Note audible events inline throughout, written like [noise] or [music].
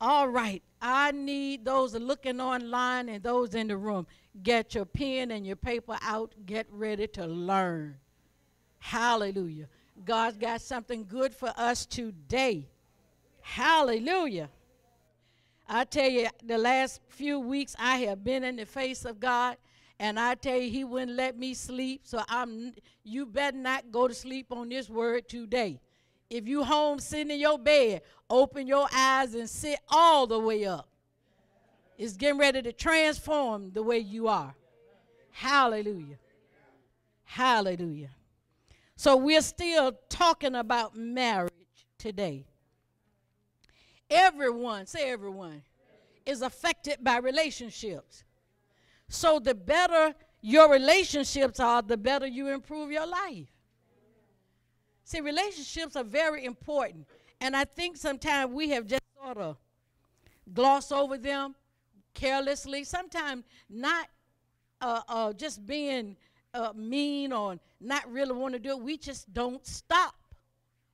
All right. I need those looking online and those in the room. Get your pen and your paper out. Get ready to learn. Hallelujah. God's got something good for us today. Hallelujah. I tell you, the last few weeks I have been in the face of God, and I tell you, He wouldn't let me sleep. So I'm. You better not go to sleep on this word today. If you home sitting in your bed, open your eyes and sit all the way up. It's getting ready to transform the way you are. Hallelujah. Hallelujah. So we're still talking about marriage today. Everyone, say everyone, is affected by relationships. So the better your relationships are, the better you improve your life. See, relationships are very important. And I think sometimes we have just sort of glossed over them carelessly, sometimes not uh, uh, just being uh, mean or not really want to do it. We just don't stop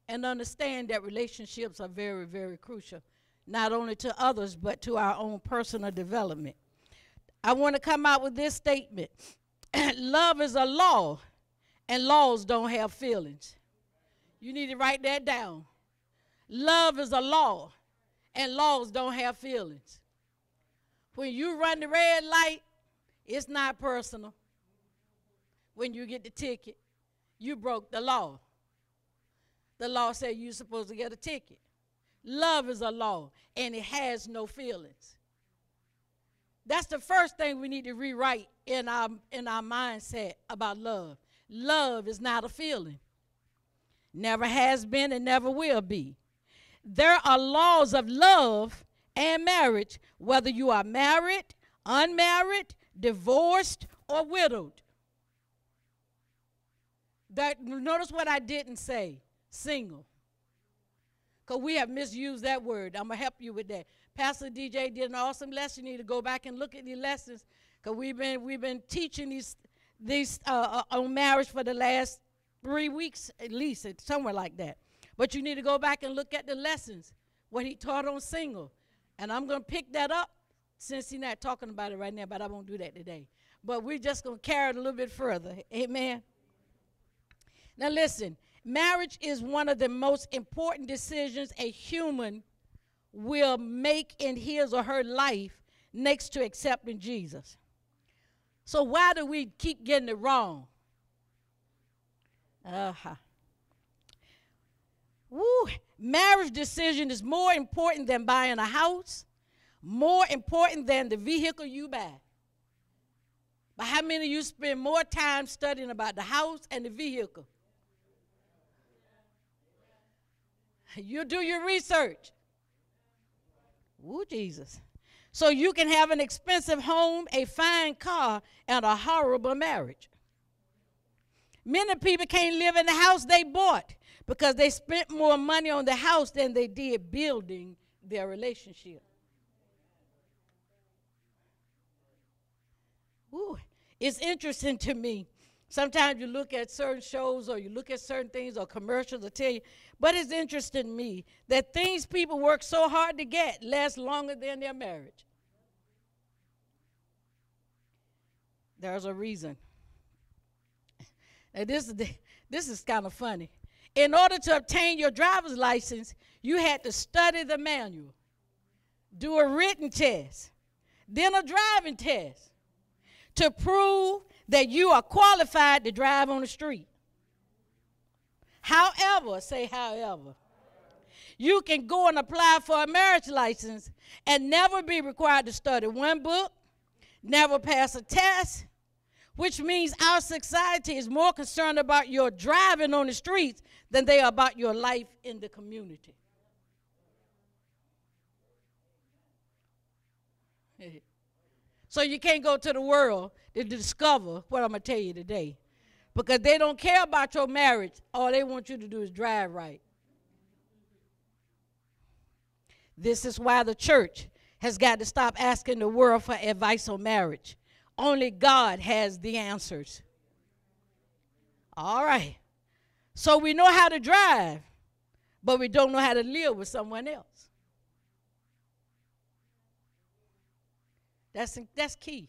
and understand that relationships are very, very crucial, not only to others, but to our own personal development. I want to come out with this statement [clears throat] Love is a law, and laws don't have feelings. You need to write that down. Love is a law, and laws don't have feelings. When you run the red light, it's not personal. When you get the ticket, you broke the law. The law said you're supposed to get a ticket. Love is a law, and it has no feelings. That's the first thing we need to rewrite in our, in our mindset about love. Love is not a feeling, never has been, and never will be. There are laws of love and marriage, whether you are married, unmarried, divorced, or widowed. That, notice what I didn't say single. Because we have misused that word. I'm going to help you with that. Pastor DJ did an awesome lesson. You need to go back and look at the lessons because we've been, we've been teaching these, these uh, uh, on marriage for the last three weeks at least, somewhere like that. But you need to go back and look at the lessons, what he taught on single. And I'm going to pick that up since he's not talking about it right now, but I won't do that today. But we're just going to carry it a little bit further. Amen. Now, listen marriage is one of the most important decisions a human will make in his or her life next to accepting Jesus. So, why do we keep getting it wrong? Uh huh. Woo, marriage decision is more important than buying a house, more important than the vehicle you buy. But how many of you spend more time studying about the house and the vehicle? You do your research. Woo, Jesus. So you can have an expensive home, a fine car, and a horrible marriage. Many people can't live in the house they bought because they spent more money on the house than they did building their relationship. Ooh, it's interesting to me. Sometimes you look at certain shows or you look at certain things or commercials that tell you, but it's interesting to me that things people work so hard to get last longer than their marriage. There's a reason. And this is, this is kind of funny in order to obtain your driver's license, you had to study the manual, do a written test, then a driving test to prove that you are qualified to drive on the street. However, say however, you can go and apply for a marriage license and never be required to study one book, never pass a test, which means our society is more concerned about your driving on the streets than they are about your life in the community. [laughs] so you can't go to the world to discover what I'm going to tell you today. Because they don't care about your marriage. All they want you to do is drive right. This is why the church has got to stop asking the world for advice on marriage. Only God has the answers. All right. So we know how to drive, but we don't know how to live with someone else. That's, that's key.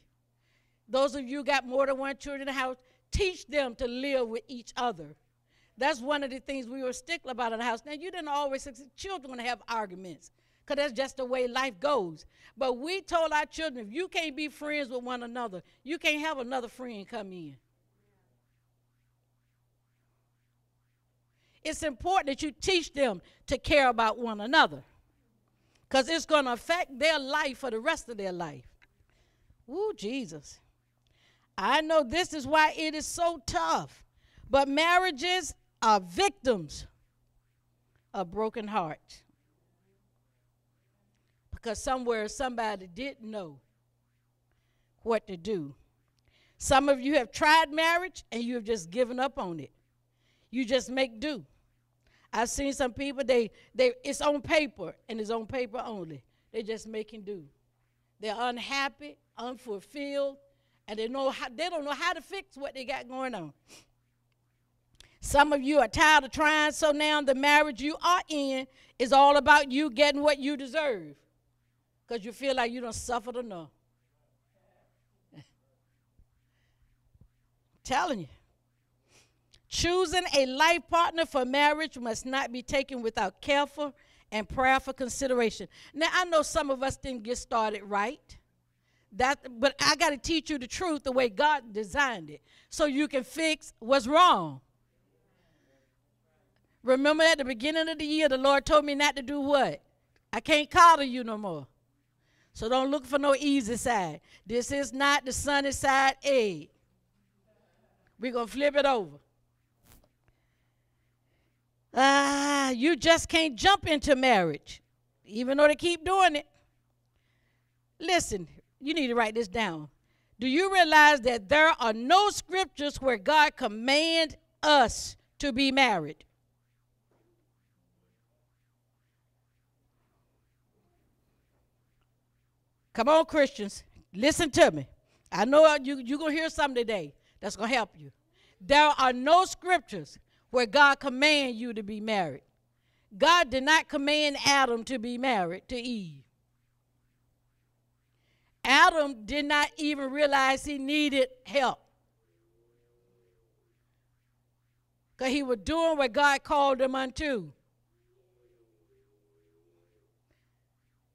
Those of you got more than one children in the house, teach them to live with each other. That's one of the things we were stickler about in the house. Now, you didn't always, children have arguments because that's just the way life goes. But we told our children if you can't be friends with one another, you can't have another friend come in. It's important that you teach them to care about one another because it's going to affect their life for the rest of their life. Ooh, Jesus. I know this is why it is so tough, but marriages are victims of broken hearts because somewhere somebody didn't know what to do. Some of you have tried marriage and you have just given up on it. You just make do. I've seen some people they they it's on paper and it's on paper only. They're just making do. They're unhappy, unfulfilled, and they know how, they don't know how to fix what they got going on. Some of you are tired of trying, so now the marriage you are in is all about you getting what you deserve because you feel like you don't suffered enough. [laughs] telling you. Choosing a life partner for marriage must not be taken without careful and prayerful consideration. Now, I know some of us didn't get started right. That, but I got to teach you the truth the way God designed it so you can fix what's wrong. Remember at the beginning of the year, the Lord told me not to do what? I can't call coddle you no more. So don't look for no easy side. This is not the sunny side A. We're going to flip it over. Ah, you just can't jump into marriage, even though they keep doing it. Listen, you need to write this down. Do you realize that there are no scriptures where God commands us to be married? Come on, Christians, listen to me. I know you, you're going to hear something today that's going to help you. There are no scriptures where God command you to be married. God did not command Adam to be married to Eve. Adam did not even realize he needed help. Because he was doing what God called him unto.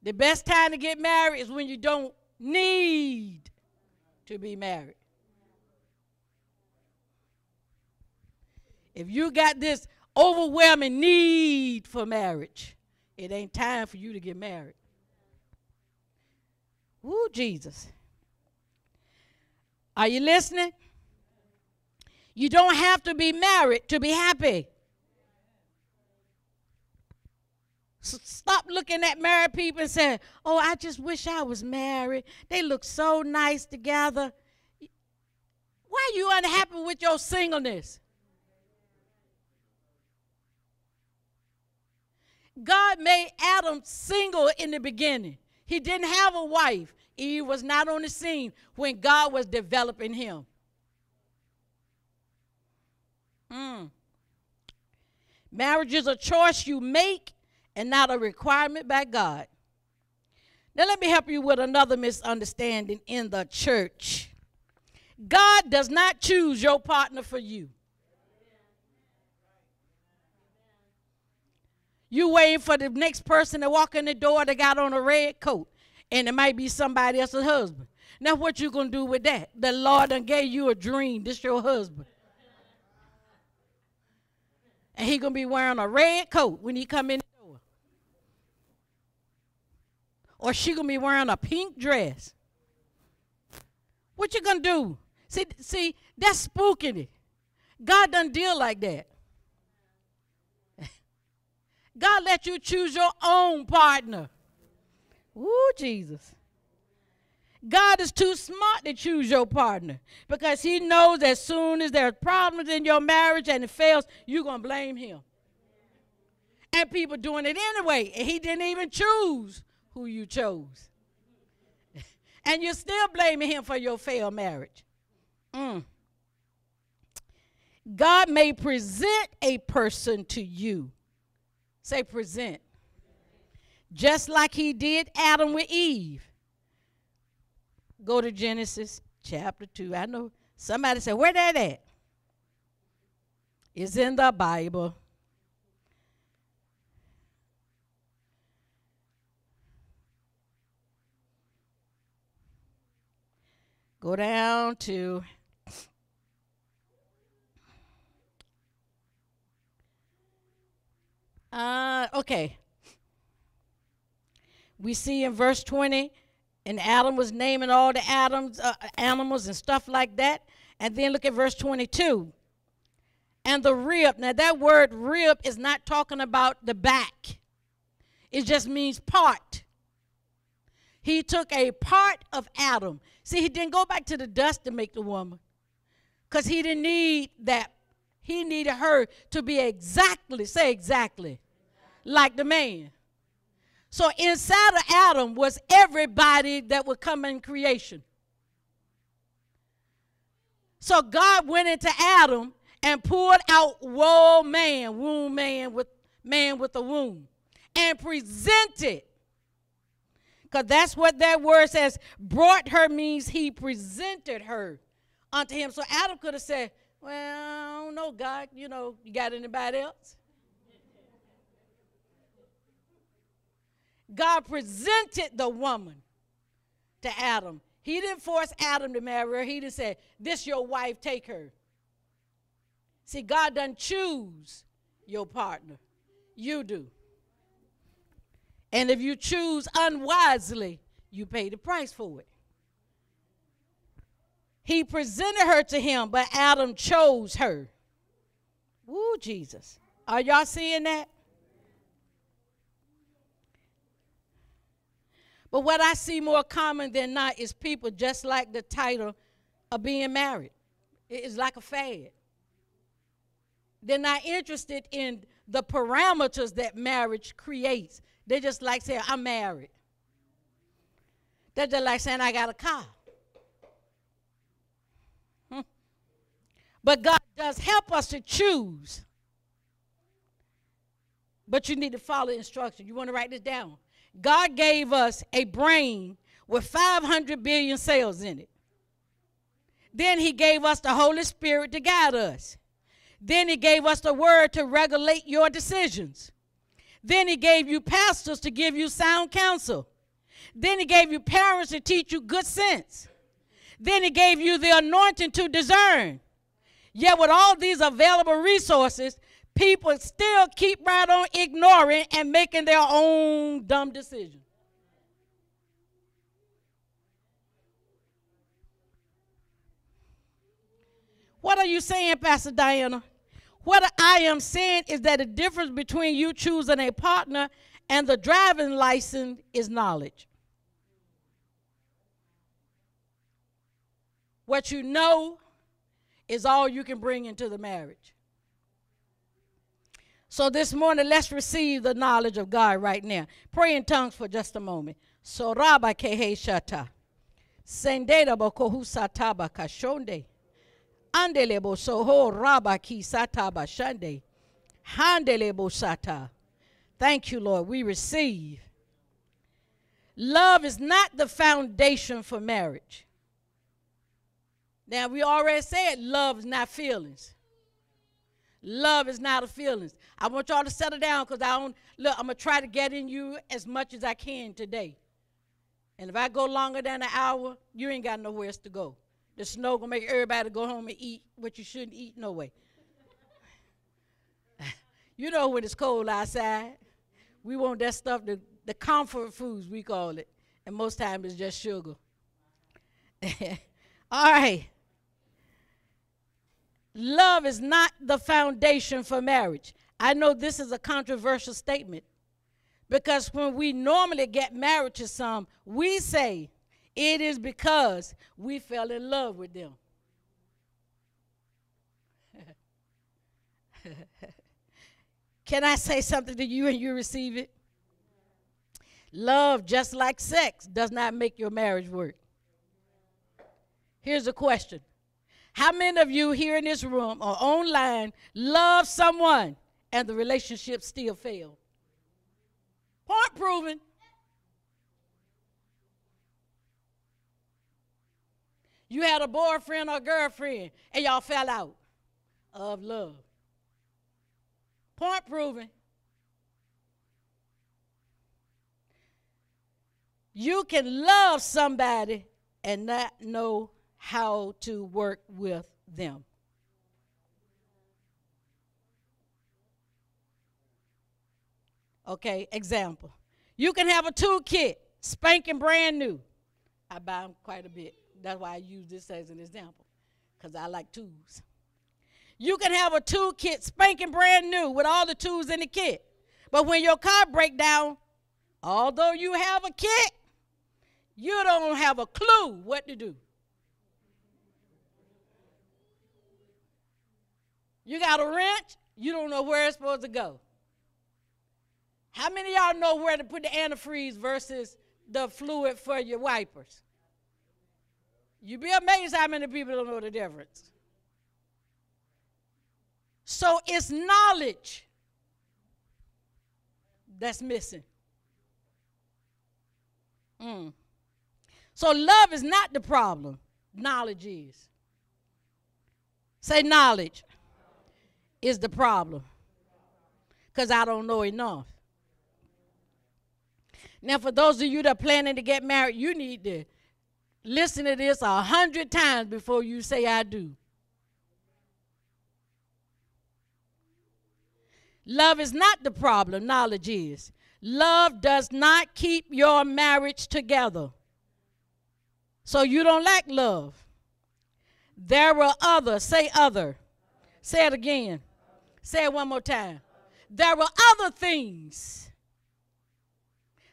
The best time to get married is when you don't need to be married. If you got this overwhelming need for marriage, it ain't time for you to get married. Woo, Jesus. Are you listening? You don't have to be married to be happy. Stop looking at married people and saying, Oh, I just wish I was married. They look so nice together. Why are you unhappy with your singleness? God made Adam single in the beginning. He didn't have a wife. Eve was not on the scene when God was developing him. Mm. Marriage is a choice you make and not a requirement by God. Now, let me help you with another misunderstanding in the church. God does not choose your partner for you. You waiting for the next person to walk in the door that got on a red coat, and it might be somebody else's husband. Now, what you gonna do with that? The Lord done gave you a dream. This your husband, and he gonna be wearing a red coat when he come in the door, or she gonna be wearing a pink dress. What you gonna do? See, see, that's spooking it. God doesn't deal like that. [laughs] God let you choose your own partner. Ooh, Jesus. God is too smart to choose your partner because he knows as soon as there's problems in your marriage and it fails, you're going to blame him. And people doing it anyway, and he didn't even choose who you chose. [laughs] and you're still blaming him for your failed marriage. Mm. God may present a person to you Say present. Just like he did Adam with Eve. Go to Genesis chapter 2. I know somebody said, Where that at? It's in the Bible. Go down to uh, okay. We see in verse 20, and Adam was naming all the Adams, uh, animals and stuff like that. And then look at verse 22. And the rib. Now, that word rib is not talking about the back, it just means part. He took a part of Adam. See, he didn't go back to the dust to make the woman because he didn't need that. He needed her to be exactly, say exactly, like the man. So inside of Adam was everybody that would come in creation. So God went into Adam and pulled out woe man, womb man with man with a womb, and presented because that's what that word says. Brought her means he presented her unto him. So Adam could have said, Well, I don't know, God, you know, you got anybody else? God presented the woman to Adam. He didn't force Adam to marry her. He just said, This your wife, take her. See, God doesn't choose your partner. You do. And if you choose unwisely, you pay the price for it. He presented her to him, but Adam chose her. Woo, Jesus. Are y'all seeing that? But what I see more common than not is people just like the title of being married. It's like a fad. They're not interested in the parameters that marriage creates. They just like saying, I'm married. They're just like saying, I got a car. Hmm. But God does help us to choose. But you need to follow instructions. You want to write this down? God gave us a brain with 500 billion cells in it. Then He gave us the Holy Spirit to guide us. Then He gave us the Word to regulate your decisions. Then he gave you pastors to give you sound counsel. Then he gave you parents to teach you good sense. Then he gave you the anointing to discern. Yet, with all these available resources, people still keep right on ignoring and making their own dumb decisions. What are you saying, Pastor Diana? What I am saying is that the difference between you choosing a partner and the driving license is knowledge. What you know is all you can bring into the marriage. So this morning, let's receive the knowledge of God right now. Pray in tongues for just a moment. So Rabba Kehe Shata. Sendeda Bokohusataba Kashonde. Andelebo soho raba ki sata bashande. Handelebo sata. Thank you, Lord. We receive. Love is not the foundation for marriage. Now, we already said love is not feelings. Love is not a feelings. I want y'all to settle down because I don't look, I'm gonna try to get in you as much as I can today. And if I go longer than an hour, you ain't got nowhere else to go. The snow gonna make everybody go home and eat what you shouldn't eat no way. [laughs] you know when it's cold outside, we want that stuff, the, the comfort foods we call it. And most times it's just sugar. [laughs] All right. Love is not the foundation for marriage. I know this is a controversial statement because when we normally get married to some, we say, it is because we fell in love with them. [laughs] Can I say something to you and you receive it? Love, just like sex, does not make your marriage work. Here's a question How many of you here in this room or online love someone and the relationship still failed? Point proven. You had a boyfriend or girlfriend and y'all fell out of love. Point proven. You can love somebody and not know how to work with them. Okay, example. You can have a toolkit, spanking brand new. I buy them quite a bit. That's why I use this as an example, because I like tools. You can have a tool kit spanking brand new, with all the tools in the kit. But when your car break down, although you have a kit, you don't have a clue what to do. You got a wrench, you don't know where it's supposed to go. How many y'all know where to put the antifreeze versus the fluid for your wipers? You'd be amazed how many people don't know the difference. So it's knowledge that's missing. Mm. So love is not the problem, knowledge is. Say, knowledge is the problem because I don't know enough. Now, for those of you that are planning to get married, you need to listen to this a hundred times before you say, I do. Love is not the problem, knowledge is. Love does not keep your marriage together. So you don't lack love. There were other, say other. Say it again. Say it one more time. There were other things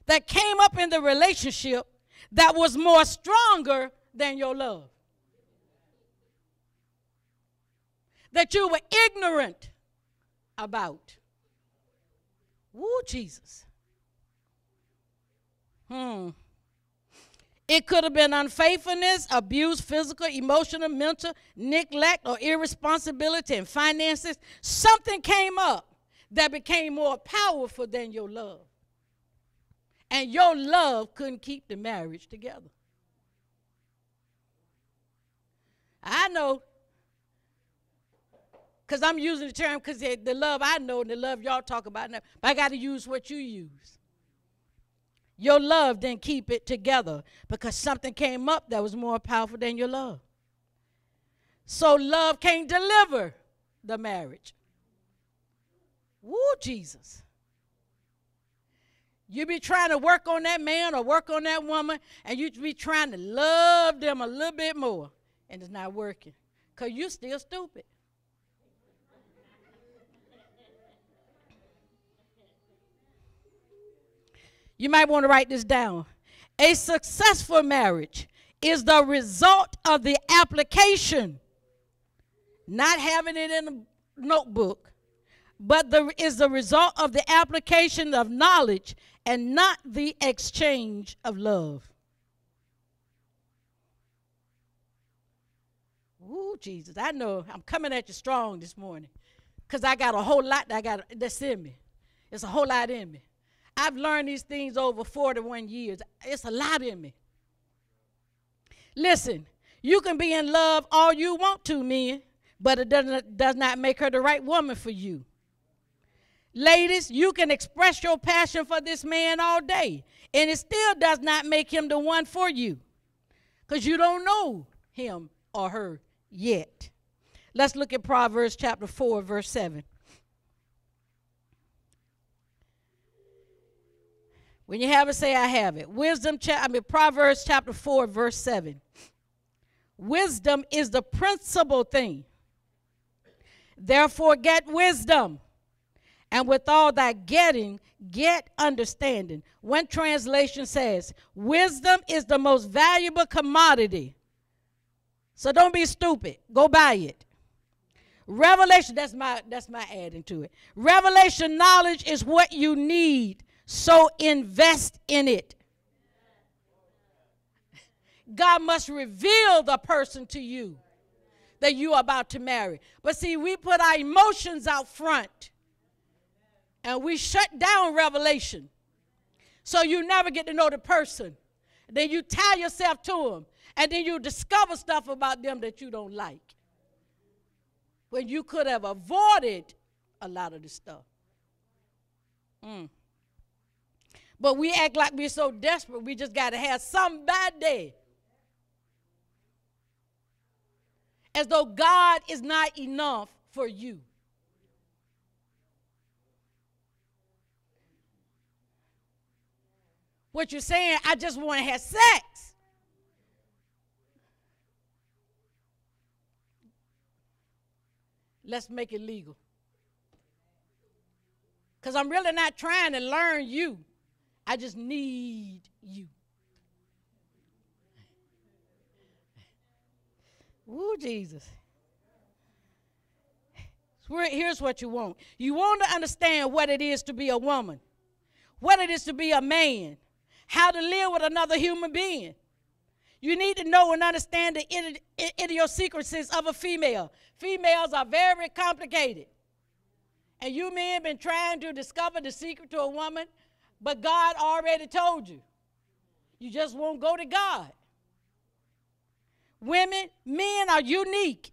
that came up in the relationship that was more stronger than your love. That you were ignorant about. Woo, Jesus. Hmm. It could have been unfaithfulness, abuse, physical, emotional, mental, neglect, or irresponsibility in finances. Something came up that became more powerful than your love. And your love couldn't keep the marriage together. I know, because I'm using the term because the love I know and the love y'all talk about now, but I got to use what you use. Your love didn't keep it together because something came up that was more powerful than your love. So love can't deliver the marriage. Woo, Jesus. You be trying to work on that man or work on that woman, and you be trying to love them a little bit more, and it's not working because you're still stupid. You might want to write this down. A successful marriage is the result of the application, not having it in a notebook, but the, is the result of the application of knowledge and not the exchange of love. Ooh, Jesus, I know I'm coming at you strong this morning because I got a whole lot that I got that's in me. It's a whole lot in me. I've learned these things over 41 years. It's a lot in me. Listen, you can be in love all you want to, men, but it doesn't, does not make her the right woman for you. Ladies, you can express your passion for this man all day, and it still does not make him the one for you because you don't know him or her yet. Let's look at Proverbs chapter 4, verse 7. When you have it, say, I have it. Wisdom, cha- I mean, Proverbs chapter 4, verse 7. Wisdom is the principal thing. Therefore, get wisdom. And with all that getting, get understanding. One translation says, Wisdom is the most valuable commodity. So don't be stupid. Go buy it. Revelation, that's my that's my adding to it. Revelation knowledge is what you need so invest in it. God must reveal the person to you that you are about to marry. But see, we put our emotions out front and we shut down revelation. So you never get to know the person. Then you tie yourself to them. And then you discover stuff about them that you don't like. When you could have avoided a lot of the stuff. Mm. But we act like we're so desperate, we just got to have somebody. As though God is not enough for you. What you're saying, I just want to have sex. Let's make it legal. Because I'm really not trying to learn you, I just need you. Ooh, Jesus. Here's what you want you want to understand what it is to be a woman, what it is to be a man, how to live with another human being. You need to know and understand the idiosyncrasies of a female. Females are very complicated. And you men have been trying to discover the secret to a woman, but God already told you. You just won't go to God. Women, men are unique.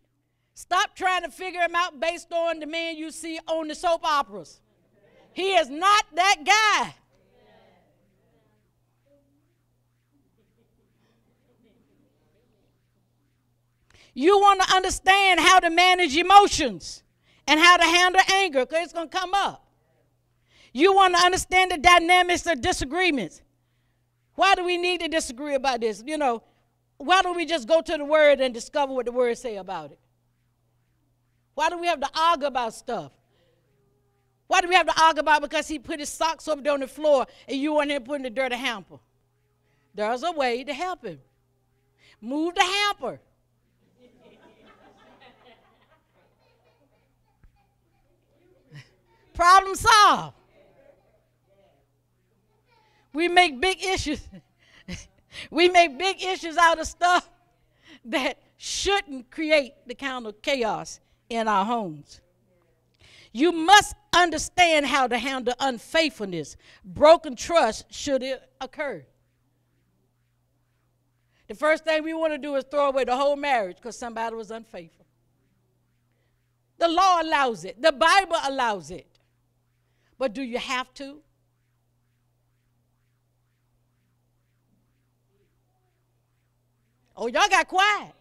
Stop trying to figure him out based on the man you see on the soap operas. He is not that guy. You want to understand how to manage emotions and how to handle anger because it's going to come up. You want to understand the dynamics of disagreements. Why do we need to disagree about this? You know, why don't we just go to the word and discover what the word say about it? Why do we have to argue about stuff? Why do we have to argue about because he put his socks over there on the floor and you want him putting the dirty hamper? There's a way to help him. Move the hamper. Problem solved. We make big issues. [laughs] we make big issues out of stuff that shouldn't create the kind of chaos in our homes. You must understand how to handle unfaithfulness, broken trust, should it occur. The first thing we want to do is throw away the whole marriage because somebody was unfaithful. The law allows it, the Bible allows it. But do you have to? Oh, y'all got quiet.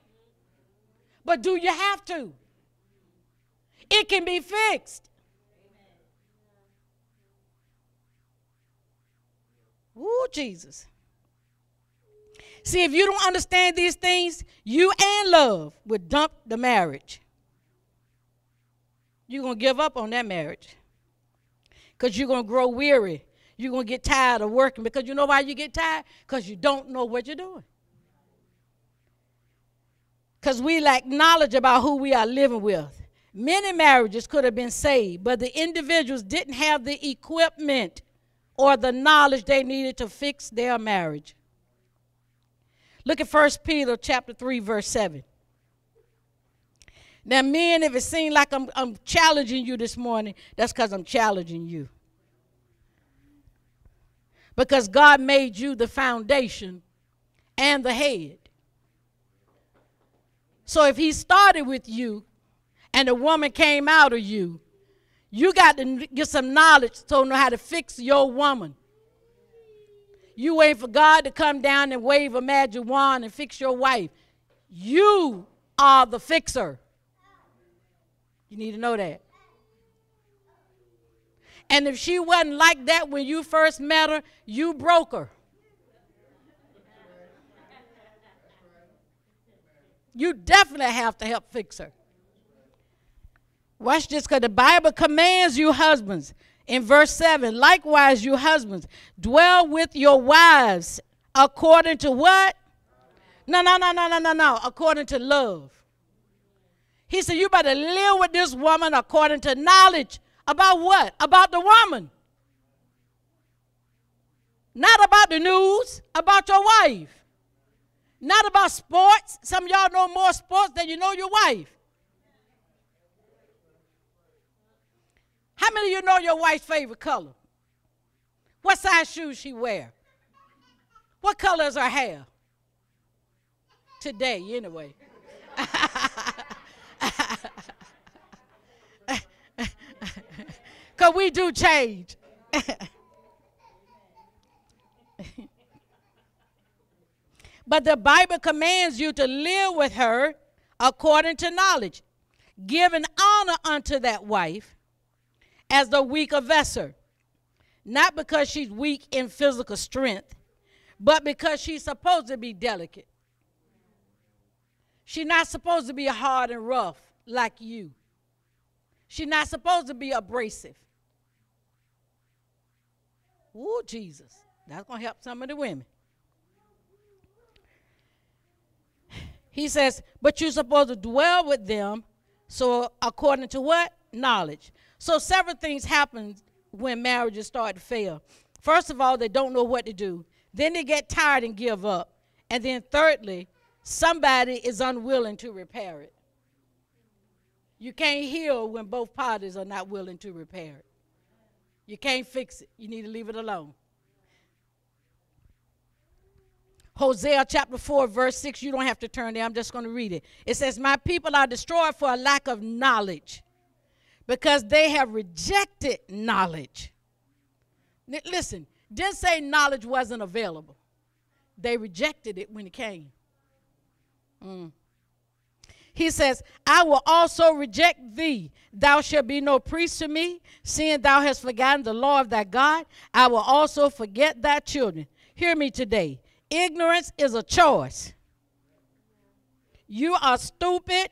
But do you have to? It can be fixed. Ooh, Jesus. See, if you don't understand these things, you and love would dump the marriage. You're going to give up on that marriage because you're going to grow weary. You're going to get tired of working because you know why you get tired? Because you don't know what you're doing. Because we lack knowledge about who we are living with. Many marriages could have been saved, but the individuals didn't have the equipment or the knowledge they needed to fix their marriage. Look at 1 Peter chapter 3, verse 7. Now, men, if it seems like I'm, I'm challenging you this morning, that's because I'm challenging you. Because God made you the foundation and the head. So if He started with you and a woman came out of you, you got to get some knowledge to know how to fix your woman. You wait for God to come down and wave a magic wand and fix your wife. You are the fixer. You need to know that. And if she wasn't like that when you first met her, you broke her. You definitely have to help fix her. Watch this, because the Bible commands you, husbands, in verse 7 likewise, you husbands, dwell with your wives according to what? No, no, no, no, no, no, no. According to love. He said, You better live with this woman according to knowledge. About what? About the woman. Not about the news, about your wife. Not about sports. Some y'all know more sports than you know your wife. How many of you know your wife's favorite color? What size shoes she wear? What color is her hair? Today, anyway. [laughs] [laughs] Because we do change. [laughs] but the Bible commands you to live with her according to knowledge, giving honor unto that wife as the weaker vessel, not because she's weak in physical strength, but because she's supposed to be delicate. She's not supposed to be hard and rough like you. She's not supposed to be abrasive. Ooh, Jesus. That's going to help some of the women. He says, but you're supposed to dwell with them. So, according to what? Knowledge. So, several things happen when marriages start to fail. First of all, they don't know what to do. Then they get tired and give up. And then, thirdly, somebody is unwilling to repair it. You can't heal when both parties are not willing to repair it. You can't fix it. You need to leave it alone. Hosea chapter 4, verse 6. You don't have to turn there. I'm just going to read it. It says, My people are destroyed for a lack of knowledge because they have rejected knowledge. Listen, didn't say knowledge wasn't available, they rejected it when it came. Mm. He says, I will also reject thee. Thou shalt be no priest to me, seeing thou hast forgotten the law of thy God. I will also forget thy children. Hear me today. Ignorance is a choice. You are stupid,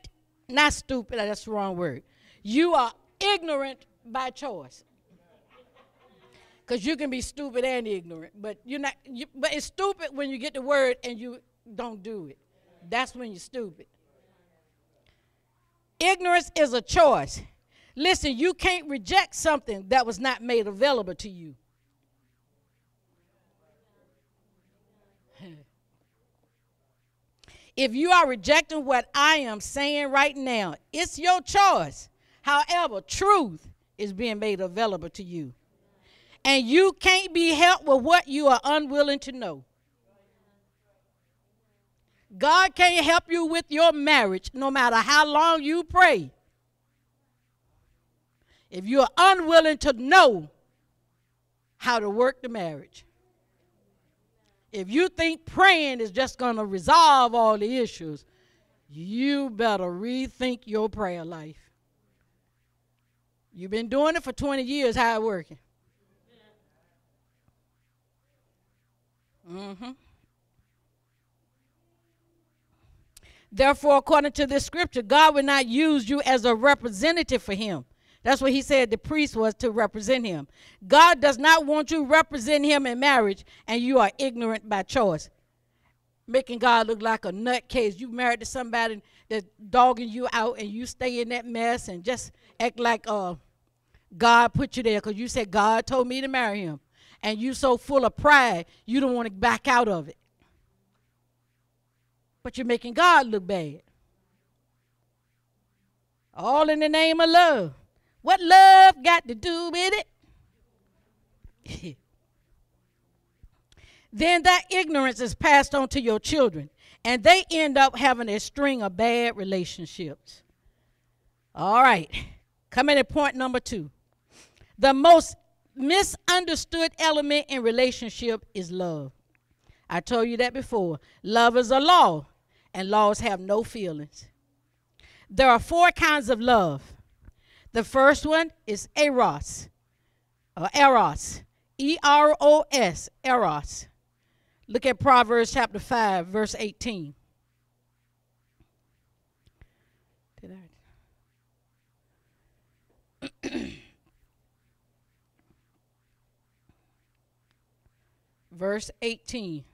not stupid, that's the wrong word. You are ignorant by choice. Because you can be stupid and ignorant, but you're not. You, but it's stupid when you get the word and you don't do it. That's when you're stupid. Ignorance is a choice. Listen, you can't reject something that was not made available to you. [laughs] if you are rejecting what I am saying right now, it's your choice. However, truth is being made available to you. And you can't be helped with what you are unwilling to know. God can't help you with your marriage no matter how long you pray. If you're unwilling to know how to work the marriage. If you think praying is just going to resolve all the issues, you better rethink your prayer life. You've been doing it for 20 years, how it working? Mm-hmm. Therefore, according to this scripture, God would not use you as a representative for him. That's what he said the priest was to represent him. God does not want you to represent him in marriage and you are ignorant by choice. Making God look like a nutcase. You married to somebody that's dogging you out and you stay in that mess and just act like uh, God put you there because you said God told me to marry him. And you so full of pride, you don't want to back out of it but you're making God look bad. All in the name of love. What love got to do with it? [laughs] then that ignorance is passed on to your children, and they end up having a string of bad relationships. All right, coming to point number two. The most misunderstood element in relationship is love. I told you that before. Love is a law and laws have no feelings. There are four kinds of love. The first one is eros, or eros, E R O S, eros. Look at Proverbs chapter 5, verse 18. Did I? [clears throat] verse 18.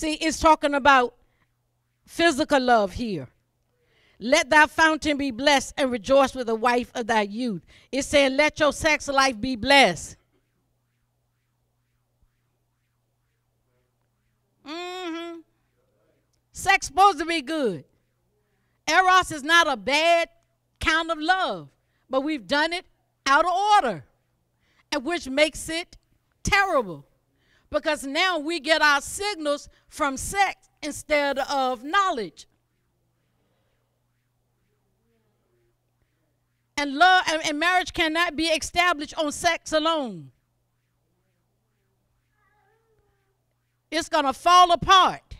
See, it's talking about physical love here. Let thy fountain be blessed and rejoice with the wife of thy youth. It's saying, let your sex life be blessed. Mm-hmm. Sex supposed to be good. Eros is not a bad kind of love, but we've done it out of order. and which makes it terrible because now we get our signals from sex instead of knowledge. And love and, and marriage cannot be established on sex alone. It's going to fall apart.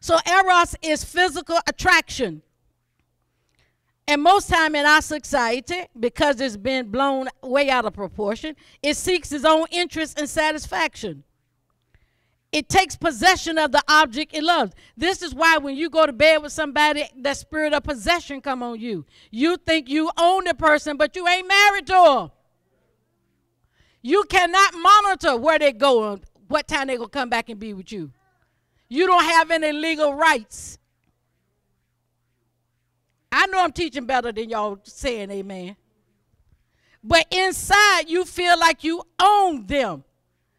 So eros is physical attraction. And most time in our society, because it's been blown way out of proportion, it seeks its own interest and satisfaction. It takes possession of the object it loves. This is why when you go to bed with somebody, that spirit of possession come on you. You think you own the person, but you ain't married to them. You cannot monitor where they go, what time they gonna come back and be with you. You don't have any legal rights. I know I'm teaching better than y'all saying amen. But inside, you feel like you own them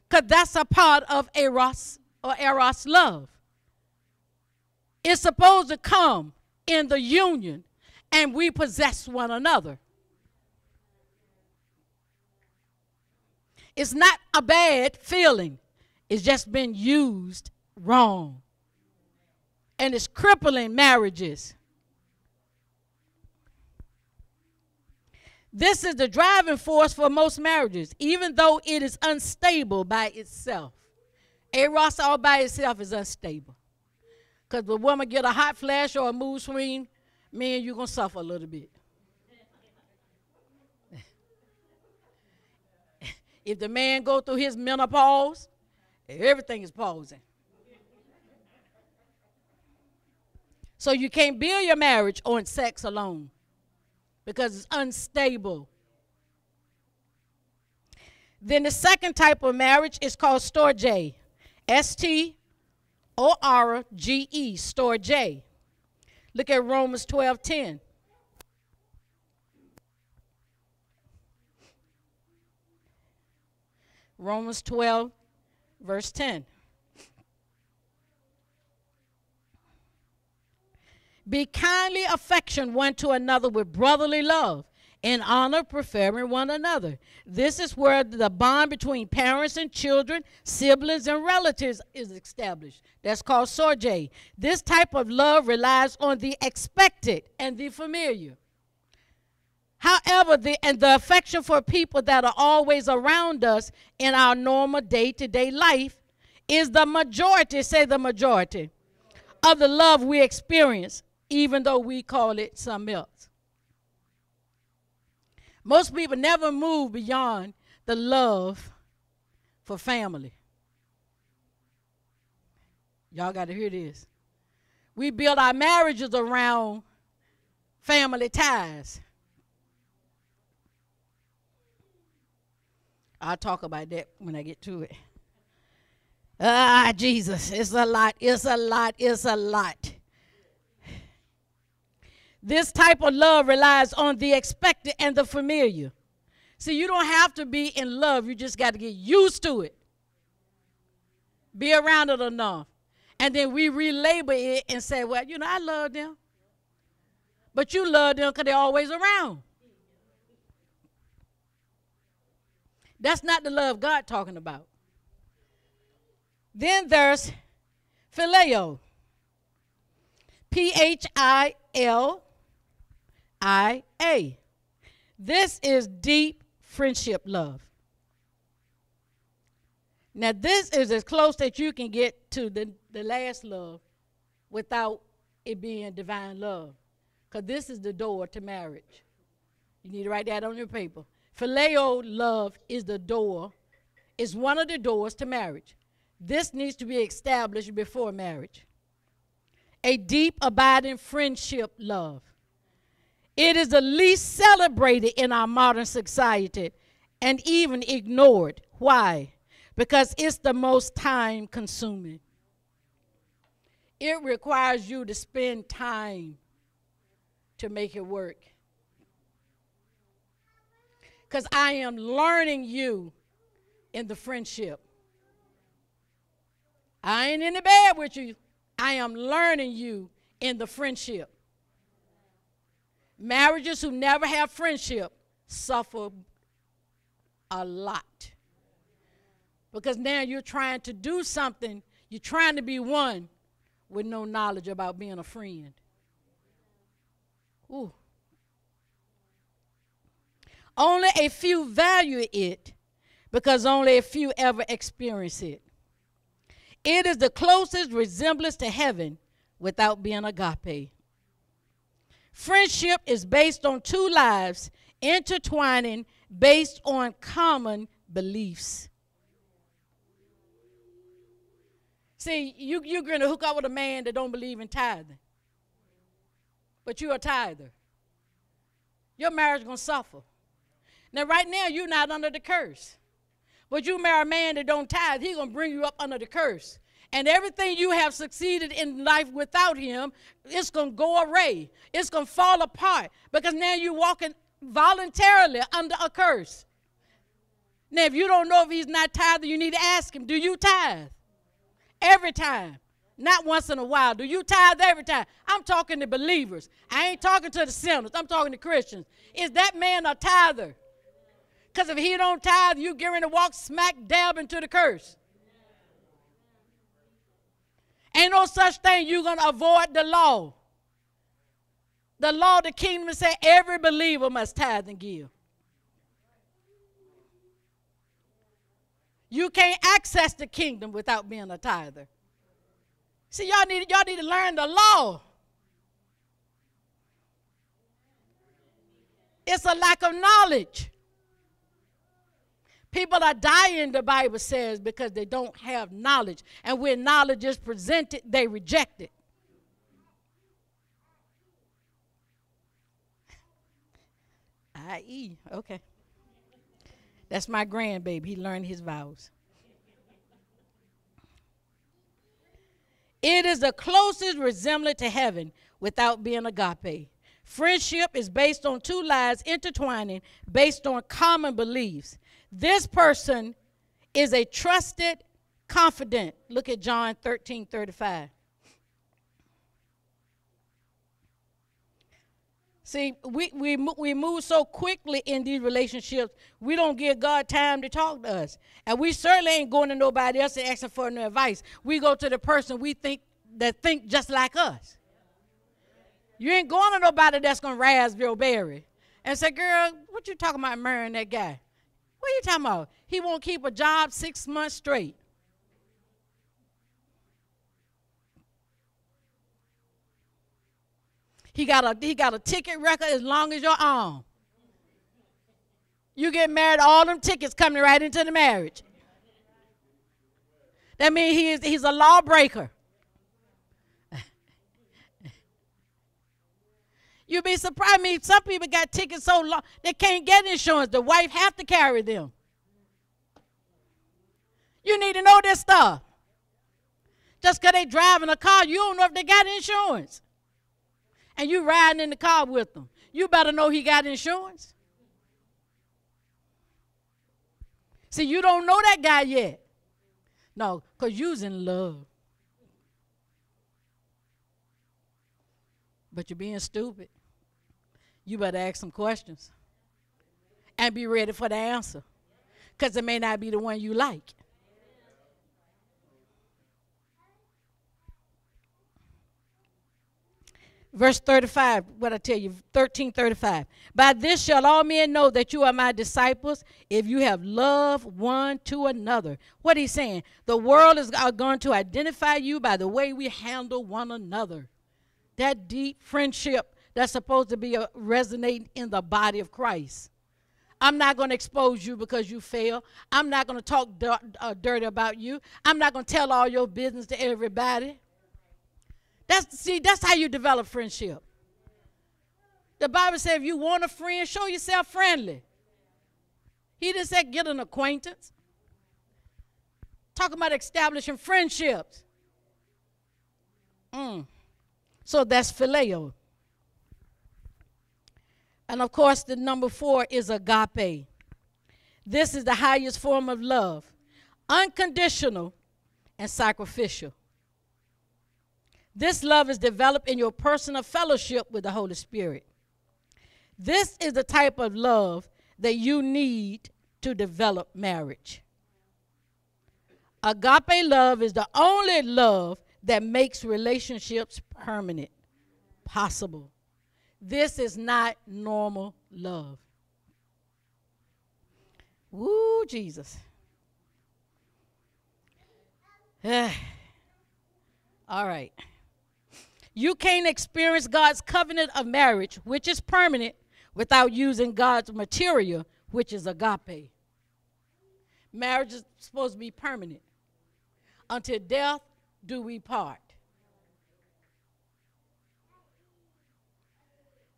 because that's a part of Eros or Eros love. It's supposed to come in the union and we possess one another. It's not a bad feeling, it's just been used wrong. And it's crippling marriages. This is the driving force for most marriages, even though it is unstable by itself. Eros all by itself is unstable. Because the woman get a hot flash or a mood swing, man, you're going to suffer a little bit. [laughs] if the man go through his menopause, everything is pausing. So you can't build your marriage on sex alone because it's unstable. Then the second type of marriage is called storge. S T O R G E, storge. Look at Romans 12 10. Romans 12, verse 10. Be kindly affection one to another with brotherly love, in honor, preferring one another. This is where the bond between parents and children, siblings and relatives is established. That's called storge. This type of love relies on the expected and the familiar. However, the and the affection for people that are always around us in our normal day-to-day life is the majority, say the majority, of the love we experience even though we call it something else. Most people never move beyond the love for family. Y'all got to hear this. We build our marriages around family ties. I'll talk about that when I get to it. Ah, Jesus, it's a lot, it's a lot, it's a lot. This type of love relies on the expected and the familiar. See, you don't have to be in love, you just got to get used to it. Be around it enough. And then we relabel it and say, well, you know, I love them. But you love them because they're always around. That's not the love God talking about. Then there's phileo. P H I L I A. This is deep friendship love. Now, this is as close that you can get to the, the last love without it being divine love. Because this is the door to marriage. You need to write that on your paper. Phileo love is the door, is one of the doors to marriage. This needs to be established before marriage. A deep, abiding friendship love. It is the least celebrated in our modern society and even ignored. Why? Because it's the most time consuming. It requires you to spend time to make it work. Because I am learning you in the friendship. I ain't in the bed with you. I am learning you in the friendship. Marriages who never have friendship suffer a lot. Because now you're trying to do something, you're trying to be one with no knowledge about being a friend. Ooh. Only a few value it because only a few ever experience it. It is the closest resemblance to heaven without being agape. Friendship is based on two lives intertwining based on common beliefs. See, you, you're going to hook up with a man that don't believe in tithing, but you're a tither. Your marriage going to suffer. Now, right now, you're not under the curse. But you marry a man that don't tithe, he going to bring you up under the curse. And everything you have succeeded in life without him, it's going to go away. It's going to fall apart because now you're walking voluntarily under a curse. Now, if you don't know if he's not tithing, you need to ask him, do you tithe? Every time. Not once in a while. Do you tithe every time? I'm talking to believers. I ain't talking to the sinners. I'm talking to Christians. Is that man a tither? Because if he don't tithe, you're going to walk smack dab into the curse. Ain't no such thing you're going to avoid the law. The law the kingdom says every believer must tithe and give. You can't access the kingdom without being a tither. See, y'all need, y'all need to learn the law. It's a lack of knowledge. People are dying, the Bible says, because they don't have knowledge. And when knowledge is presented, they reject it. I.e., okay. That's my grandbaby. He learned his vows. It is the closest resemblance to heaven without being agape. Friendship is based on two lives intertwining based on common beliefs. This person is a trusted confident. Look at John 13 35. See, we, we, we move so quickly in these relationships, we don't give God time to talk to us. And we certainly ain't going to nobody else and asking for no advice. We go to the person we think that think just like us. You ain't going to nobody that's going to raspberry berry and say, girl, what you talking about marrying that guy? What are you talking about? He won't keep a job six months straight. He got a he got a ticket record as long as your arm. You get married, all them tickets coming right into the marriage. That means he is he's a lawbreaker. You'd be surprised. I mean, some people got tickets so long they can't get insurance. The wife have to carry them. You need to know this stuff. Just because they driving a car, you don't know if they got insurance and you riding in the car with them. You better know he got insurance. See, you don't know that guy yet. No, because you's in love. But you're being stupid. You better ask some questions and be ready for the answer. Because it may not be the one you like. Verse 35, what I tell you, 1335. By this shall all men know that you are my disciples if you have love one to another. What he's saying, the world is going to identify you by the way we handle one another. That deep friendship that's supposed to be a, resonating in the body of Christ. I'm not going to expose you because you fail. I'm not going to talk uh, dirty about you. I'm not going to tell all your business to everybody. That's see, that's how you develop friendship. The Bible says if you want a friend, show yourself friendly. He didn't say get an acquaintance. Talking about establishing friendships. Mm. So that's phileo. And of course, the number four is agape. This is the highest form of love, unconditional and sacrificial. This love is developed in your personal fellowship with the Holy Spirit. This is the type of love that you need to develop marriage. Agape love is the only love that makes relationships permanent, possible. This is not normal love. Woo, Jesus. [sighs] All right. You can't experience God's covenant of marriage, which is permanent, without using God's material, which is agape. Marriage is supposed to be permanent. Until death do we part.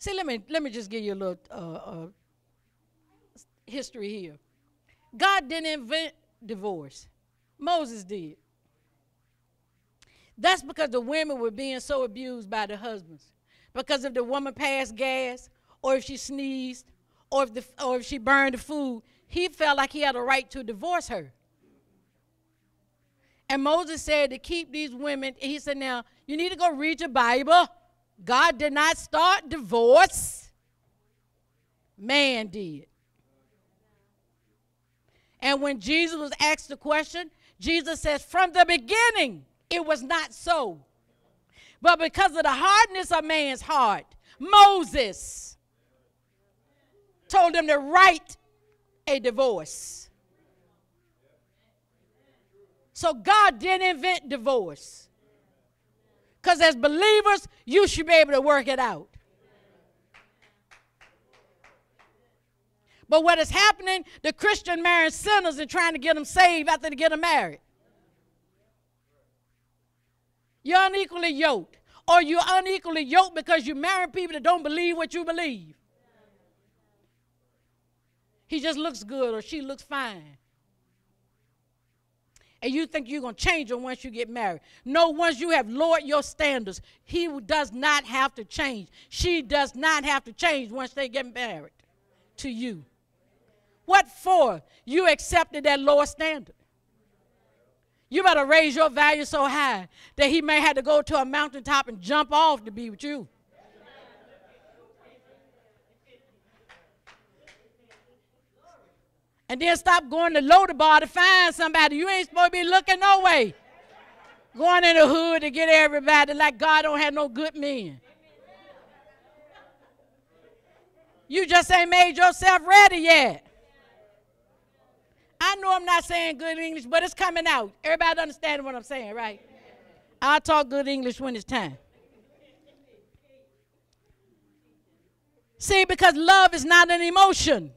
See, let me let me just give you a little uh, uh, history here. God didn't invent divorce. Moses did. That's because the women were being so abused by the husbands. Because if the woman passed gas, or if she sneezed, or if, the, or if she burned the food, he felt like he had a right to divorce her. And Moses said to keep these women, he said, Now, you need to go read your Bible. God did not start divorce, man did. And when Jesus was asked the question, Jesus says, From the beginning, it was not so. But because of the hardness of man's heart, Moses told them to write a divorce. So God didn't invent divorce. Because as believers, you should be able to work it out. But what is happening, the Christian marrying sinners and trying to get them saved after they get them married. You're unequally yoked. Or you're unequally yoked because you marry people that don't believe what you believe. He just looks good or she looks fine and you think you're going to change them once you get married. No, once you have lowered your standards, he does not have to change. She does not have to change once they get married to you. What for? You accepted that lower standard. You better raise your value so high that he may have to go to a mountaintop and jump off to be with you. And then stop going to loader bar to find somebody. You ain't supposed to be looking no way. Going in the hood to get everybody like God don't have no good men. You just ain't made yourself ready yet. I know I'm not saying good English, but it's coming out. Everybody understand what I'm saying, right? I'll talk good English when it's time. See, because love is not an emotion.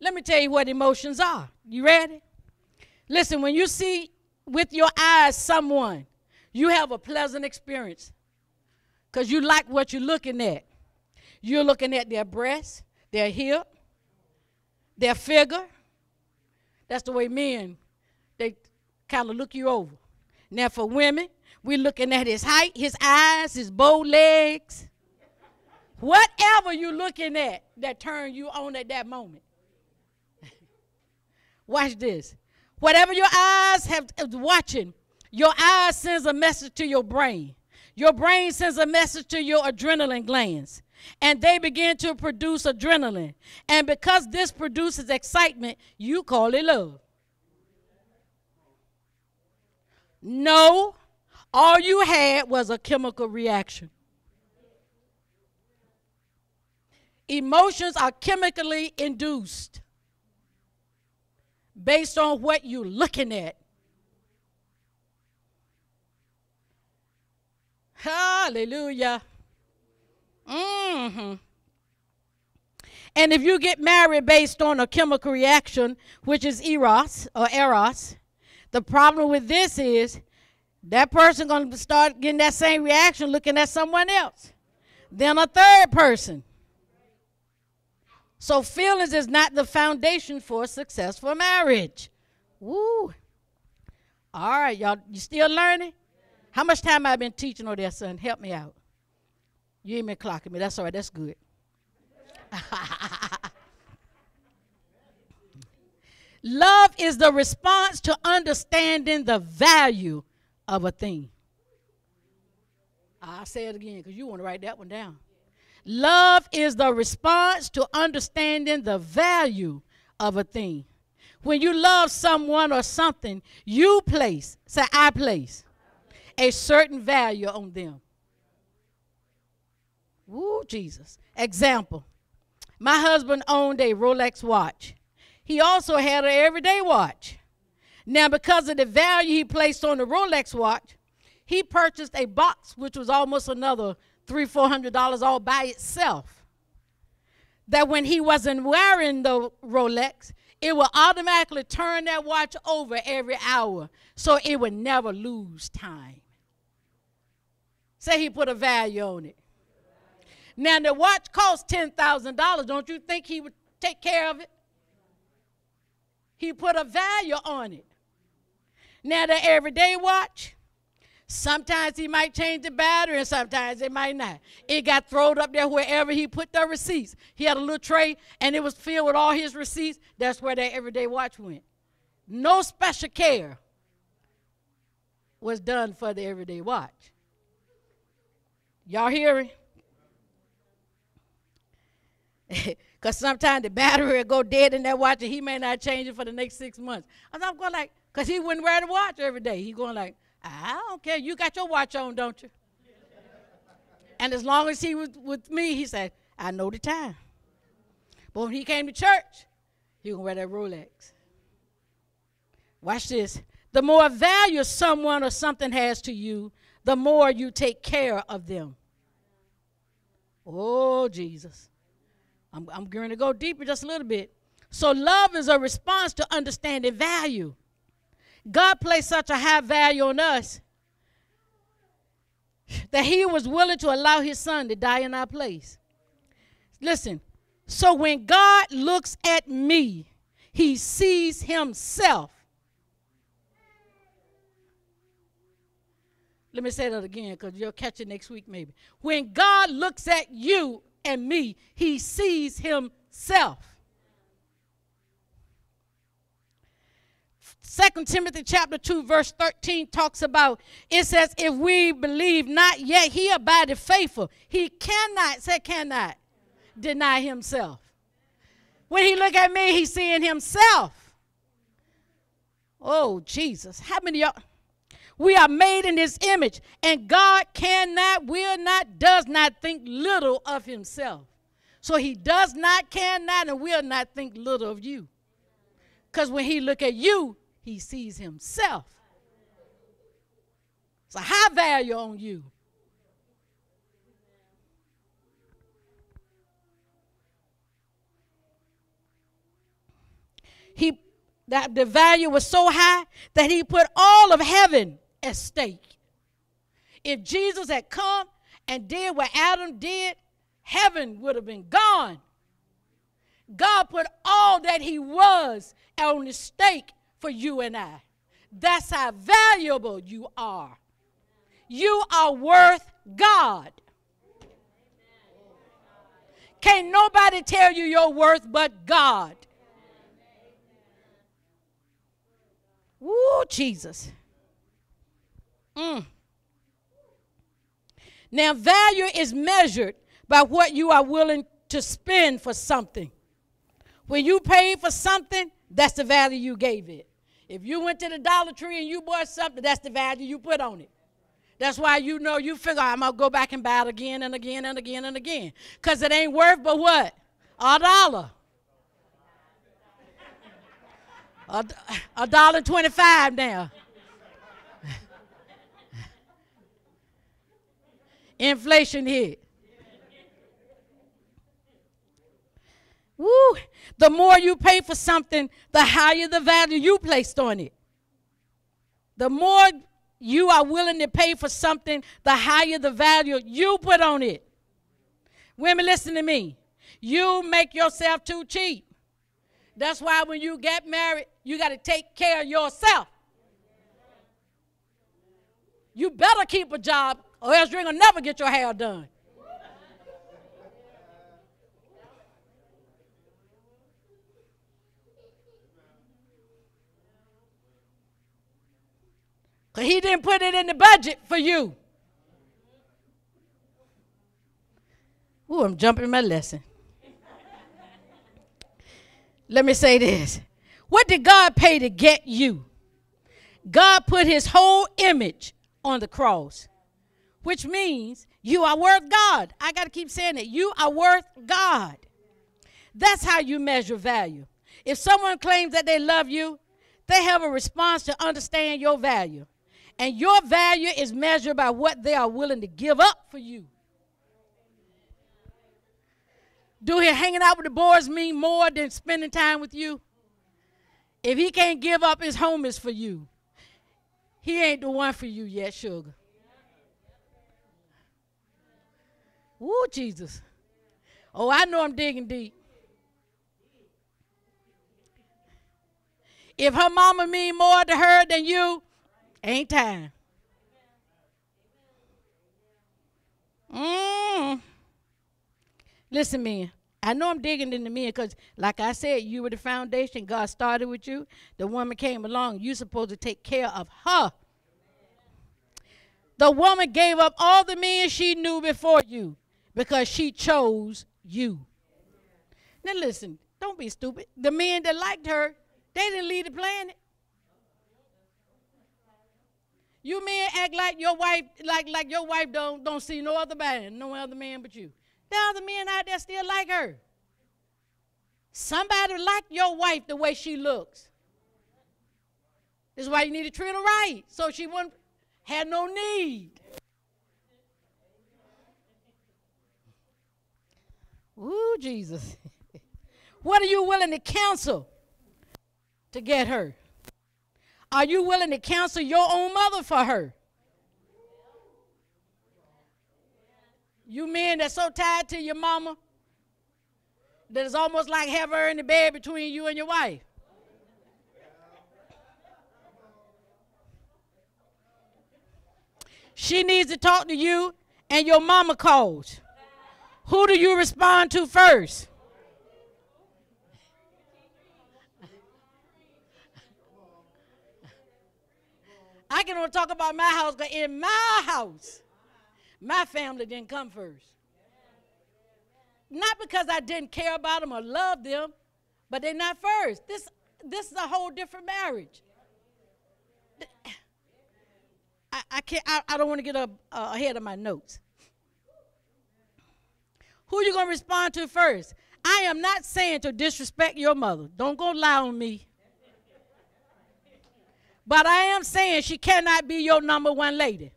Let me tell you what emotions are. You ready? Listen, when you see with your eyes someone, you have a pleasant experience because you like what you're looking at. You're looking at their breast, their hip, their figure. That's the way men, they kind of look you over. Now, for women, we're looking at his height, his eyes, his bow legs. Whatever you're looking at that turn you on at that moment. Watch this. Whatever your eyes have watching, your eyes sends a message to your brain. Your brain sends a message to your adrenaline glands, and they begin to produce adrenaline. And because this produces excitement, you call it love. No, all you had was a chemical reaction. Emotions are chemically induced based on what you're looking at. Hallelujah. Mm-hmm. And if you get married based on a chemical reaction, which is eros or eros, the problem with this is that person going to start getting that same reaction looking at someone else. Then a third person. So feelings is not the foundation for a successful marriage. Woo. All right, y'all, you still learning? How much time I been teaching on that, son? Help me out. You ain't been clocking me. That's all right. That's good. [laughs] Love is the response to understanding the value of a thing. I'll say it again because you want to write that one down. Love is the response to understanding the value of a thing. When you love someone or something, you place, say, I place a certain value on them. Woo, Jesus. Example My husband owned a Rolex watch. He also had an everyday watch. Now, because of the value he placed on the Rolex watch, he purchased a box which was almost another three, four hundred dollars all by itself. That when he wasn't wearing the Rolex, it will automatically turn that watch over every hour so it would never lose time. Say he put a value on it. Now the watch costs $10,000. Don't you think he would take care of it? He put a value on it. Now the everyday watch, sometimes he might change the battery and sometimes it might not. It got thrown up there wherever he put the receipts. He had a little tray and it was filled with all his receipts. That's where that everyday watch went. No special care was done for the everyday watch. Y'all hearing? [laughs] Because sometimes the battery will go dead in that watch and he may not change it for the next six months. I'm going like, because he wouldn't wear the watch every day. He going like, I don't care. You got your watch on, don't you? and as long as he was with me, he said, I know the time. But when he came to church, he gonna wear that Rolex. Watch this. The more value someone or something has to you, the more you take care of them. Oh, Jesus. I'm, I'm going to go deeper just a little bit. So, love is a response to understanding value. God placed such a high value on us that He was willing to allow His Son to die in our place. Listen, so when God looks at me, He sees Himself. Let me say that again because you'll catch it next week, maybe. When God looks at you and me, He sees Himself. Second Timothy chapter 2, verse 13 talks about it says, if we believe not yet, he abideth faithful. He cannot, say cannot, deny himself. When he look at me, he's seeing himself. Oh, Jesus. How many y'all? We are made in his image, and God cannot, will not, does not think little of himself. So he does not, cannot, and will not think little of you. Because when he look at you, he sees himself. It's a high value on you. He that the value was so high that he put all of heaven at stake. If Jesus had come and did what Adam did, heaven would have been gone. God put all that he was on the stake for you and I. That's how valuable you are. You are worth God. Can't nobody tell you your worth but God. Woo, Jesus. Mm. Now, value is measured by what you are willing to spend for something. When you pay for something, that's the value you gave it. If you went to the Dollar Tree and you bought something, that's the value you put on it. That's why you know you figure I'm gonna go back and buy it again and again and again and again. Cause it ain't worth but what? A dollar. A, a dollar twenty-five now. [laughs] Inflation hit. Woo! The more you pay for something, the higher the value you placed on it. The more you are willing to pay for something, the higher the value you put on it. Women, listen to me. You make yourself too cheap. That's why when you get married, you got to take care of yourself. You better keep a job, or else you're going to never get your hair done. Because he didn't put it in the budget for you. Ooh, I'm jumping my lesson. Let me say this. What did God pay to get you? God put his whole image on the cross, which means you are worth God. I got to keep saying it. You are worth God. That's how you measure value. If someone claims that they love you, they have a response to understand your value. And your value is measured by what they are willing to give up for you. Do he hanging out with the boys mean more than spending time with you? If he can't give up his home is for you, he ain't the one for you yet, sugar. Woo, Jesus. Oh, I know I'm digging deep. If her mama mean more to her than you, ain't time. Mm. Listen, man. I know I'm digging into men because, like I said, you were the foundation. God started with you. The woman came along. You're supposed to take care of her. The woman gave up all the men she knew before you because she chose you. Now, listen, don't be stupid. The men that liked her, they didn't leave the planet. You men act like your wife, like like your wife don't don't see no other man, no other man but you. There are other men out there still like her. Somebody like your wife the way she looks. This is why you need to treat her right, so she wouldn't have no need. Ooh, Jesus. [laughs] what are you willing to counsel to get her? Are you willing to counsel your own mother for her? You men that's so tied to your mama that it's almost like have her in the bed between you and your wife. She needs to talk to you and your mama calls. Who do you respond to first? I can only talk about my house, but in my house, my family didn't come first. Not because I didn't care about them or love them, but they're not first. This, this is a whole different marriage. I, I can't. I, I don't want to get up uh, ahead of my notes. Who are you gonna respond to first? I am not saying to disrespect your mother. Don't go lie on me. But I am saying she cannot be your number one lady.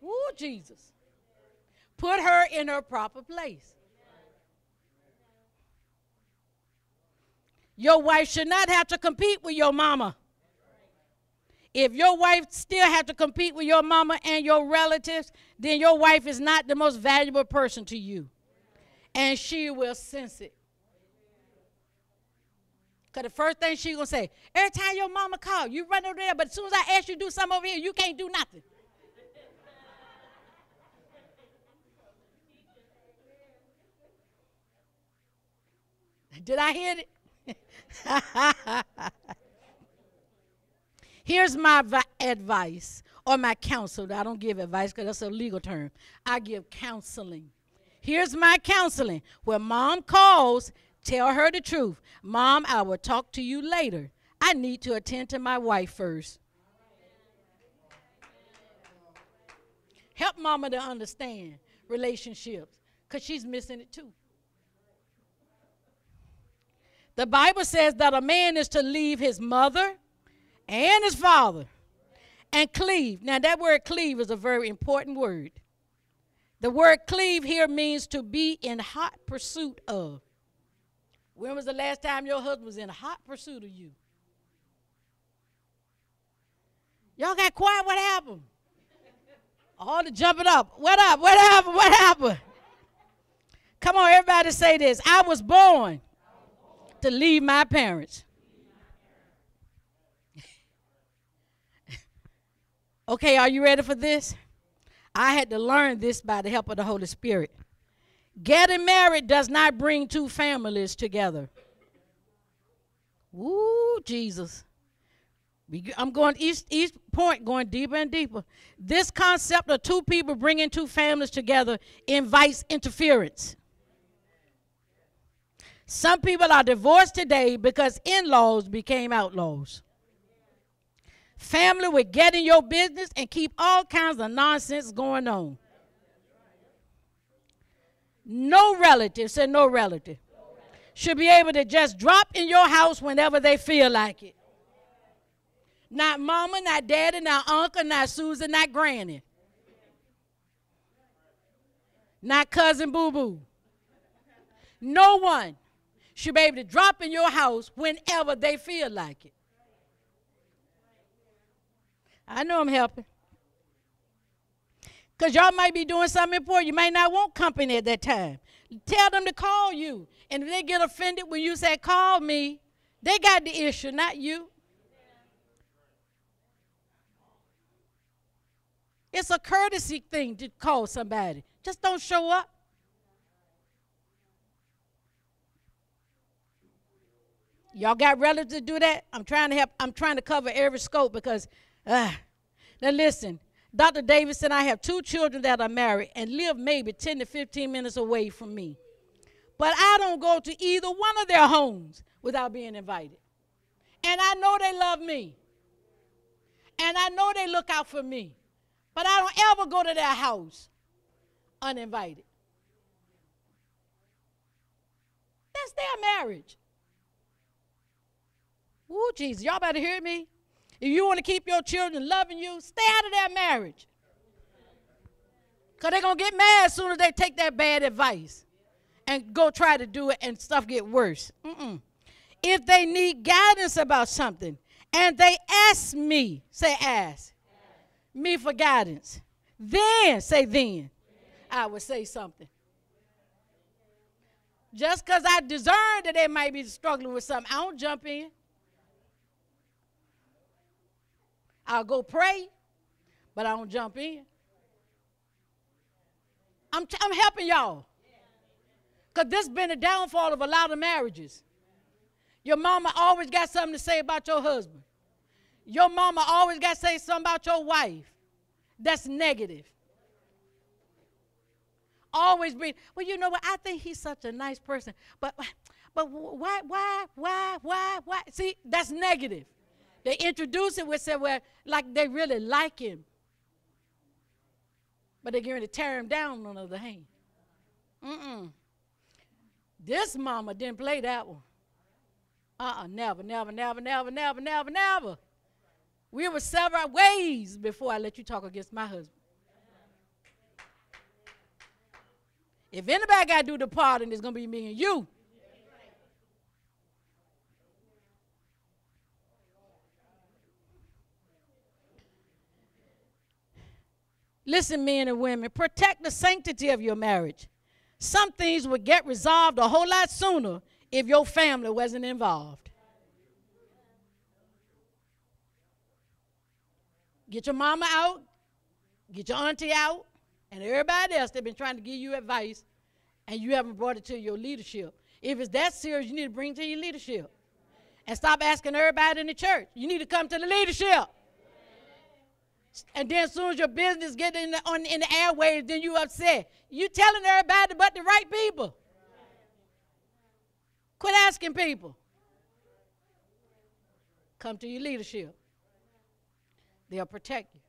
Woo, Jesus. Put her in her proper place. Your wife should not have to compete with your mama. If your wife still have to compete with your mama and your relatives, then your wife is not the most valuable person to you. And she will sense it. Because the first thing she going to say, every time your mama call, you run over there, but as soon as I ask you to do something over here, you can't do nothing. [laughs] Did I hear it? [laughs] Here's my vi- advice or my counsel. I don't give advice because that's a legal term. I give counseling. Here's my counseling. When mom calls, tell her the truth. Mom, I will talk to you later. I need to attend to my wife first. Help mama to understand relationships because she's missing it too. The Bible says that a man is to leave his mother and his father and cleave. Now, that word cleave is a very important word. The word cleave here means to be in hot pursuit of. When was the last time your husband was in hot pursuit of you? Y'all got quiet. What happened? All the jumping up. What up? What happened? What happened? Come on, everybody say this. I was born to leave my parents. [laughs] okay, are you ready for this? I had to learn this by the help of the Holy Spirit. Getting married does not bring two families together. Woo, Jesus. I'm going each each point going deeper and deeper. This concept of two people bringing two families together invites interference. Some people are divorced today because in laws became outlaws. Family would get in your business and keep all kinds of nonsense going on. No relative, say no relative, should be able to just drop in your house whenever they feel like it. Not mama, not daddy, not uncle, not Susan, not granny. Not cousin boo boo. No one should be able to drop in your house whenever they feel like it. I know I'm helping. Because y'all might be doing something important. You might not want company at that time. Tell them to call you. And if they get offended when you say, call me, they got the issue, not you. It's a courtesy thing to call somebody. Just don't show up. Y'all got relatives to do that? I'm trying to help. I'm trying to cover every scope because, uh, now listen, Dr. Davis I have two children that are married and live maybe 10 to 15 minutes away from me. But I don't go to either one of their homes without being invited. And I know they love me. And I know they look out for me. But I don't ever go to their house uninvited. That's their marriage. Ooh, Jesus, y'all better hear me. If you want to keep your children loving you, stay out of that marriage. Because they're going to get mad as soon as they take that bad advice and go try to do it and stuff get worse. Mm-mm. If they need guidance about something and they ask me, say ask, me for guidance, then say then, I would say something. Just because I discern that they might be struggling with something, I don't jump in. I'll go pray, but I don't jump in. I'm, t- I'm helping y'all. Because this has been a downfall of a lot of marriages. Your mama always got something to say about your husband. Your mama always got to say something about your wife. That's negative. Always be, well, you know what? I think he's such a nice person. But but why, why, why, why, why? See, that's negative. They introduce it with say, well, like they really like him. But they're going to tear him down on the other hand. Mm-mm. This mama didn't play that one. Uh-uh, never, never, never, never, never, never, never. We were several ways before I let you talk against my husband. If anybody got to do the parting, it's going to be me and you. Listen, men and women, protect the sanctity of your marriage. Some things would get resolved a whole lot sooner if your family wasn't involved. Get your mama out, get your auntie out, and everybody else that's been trying to give you advice, and you haven't brought it to your leadership. If it's that serious, you need to bring it to your leadership. And stop asking everybody in the church. You need to come to the leadership. And then as soon as your business get in the, on, in the airwaves, then you upset. You telling everybody but the right people. Quit asking people. Come to your leadership. They'll protect you.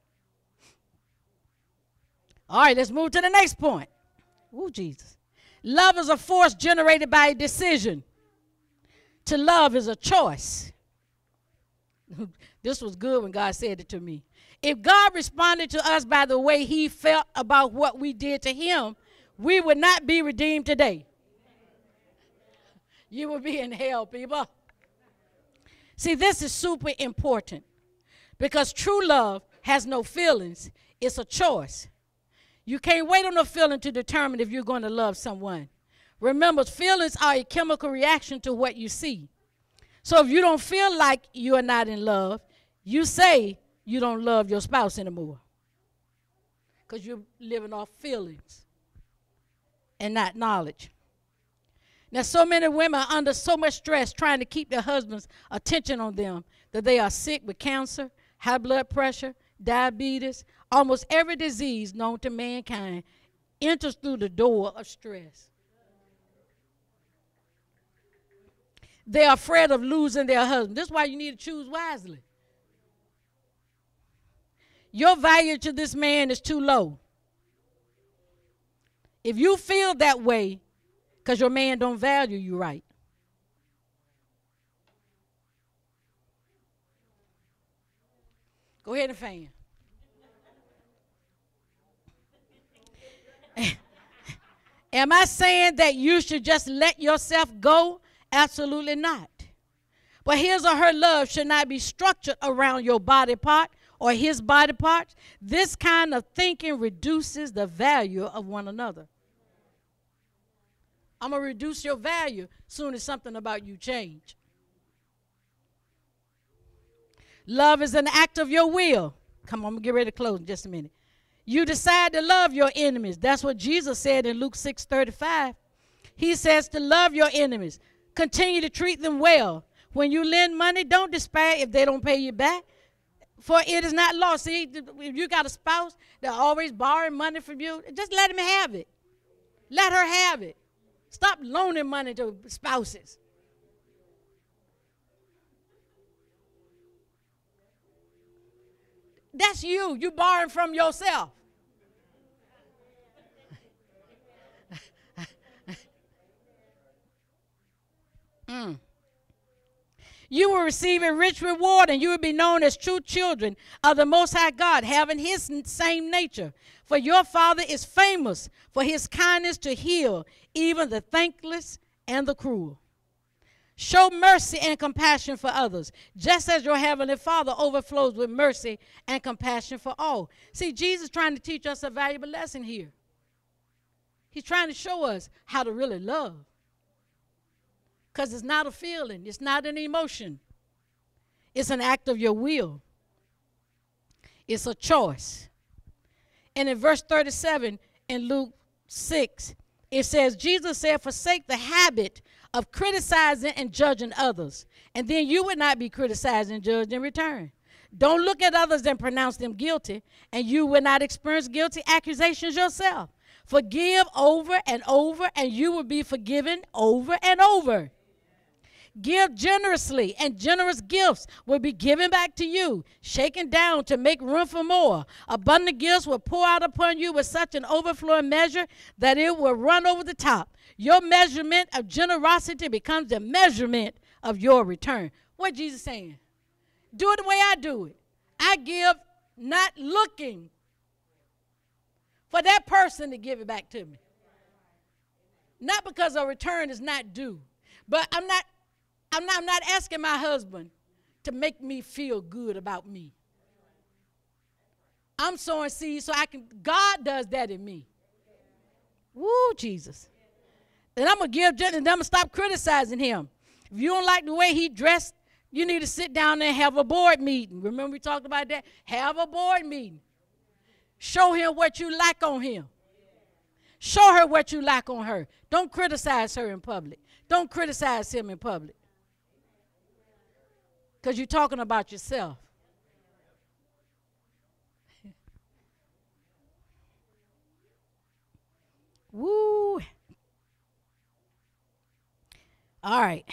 All right, let's move to the next point. Oh, Jesus. Love is a force generated by a decision. To love is a choice. [laughs] this was good when God said it to me. If God responded to us by the way he felt about what we did to him, we would not be redeemed today. You would be in hell, people. See, this is super important because true love has no feelings, it's a choice. You can't wait on a feeling to determine if you're going to love someone. Remember, feelings are a chemical reaction to what you see. So if you don't feel like you are not in love, you say, you don't love your spouse anymore because you're living off feelings and not knowledge. Now, so many women are under so much stress trying to keep their husband's attention on them that they are sick with cancer, high blood pressure, diabetes, almost every disease known to mankind enters through the door of stress. they're afraid of losing their husband. This is why you need to choose wisely. Your value to this man is too low. If you feel that way because your man don't value you right. Go ahead and fan. [laughs] Am I saying that you should just let yourself go? Absolutely not. But his or her love should not be structured around your body part or his body parts. This kind of thinking reduces the value of one another. I'm going to reduce your value soon as something about you change. Love is an act of your will. Come on, I'm going to get ready to close in just a minute. You decide to love your enemies. That's what Jesus said in Luke 6 35. He says to love your enemies. Continue to treat them well. When you lend money, don't despair if they don't pay you back. For it is not lost. See, if you got a spouse that always borrowing money from you, just let him have it. Let her have it. Stop loaning money to spouses. That's you. You borrowing from yourself. [laughs] mm. You will receive a rich reward, and you will be known as true children of the Most High God, having His same nature. For your Father is famous for His kindness to heal even the thankless and the cruel. Show mercy and compassion for others, just as your heavenly Father overflows with mercy and compassion for all. See, Jesus trying to teach us a valuable lesson here. He's trying to show us how to really love. Because it's not a feeling, it's not an emotion, it's an act of your will, it's a choice. And in verse 37 in Luke 6, it says, Jesus said, Forsake the habit of criticizing and judging others, and then you would not be criticized and judged in return. Don't look at others and pronounce them guilty, and you will not experience guilty accusations yourself. Forgive over and over, and you will be forgiven over and over. Give generously, and generous gifts will be given back to you, shaken down to make room for more. Abundant gifts will pour out upon you with such an overflowing measure that it will run over the top. Your measurement of generosity becomes the measurement of your return. What Jesus saying? Do it the way I do it. I give not looking for that person to give it back to me. Not because a return is not due, but I'm not I'm not, I'm not asking my husband to make me feel good about me. I'm sowing seeds so I can, God does that in me. Woo, Jesus. And I'm going to give, and I'm going to stop criticizing him. If you don't like the way he dressed, you need to sit down and have a board meeting. Remember we talked about that? Have a board meeting. Show him what you like on him. Show her what you like on her. Don't criticize her in public. Don't criticize him in public because you're talking about yourself. [laughs] Woo. All right.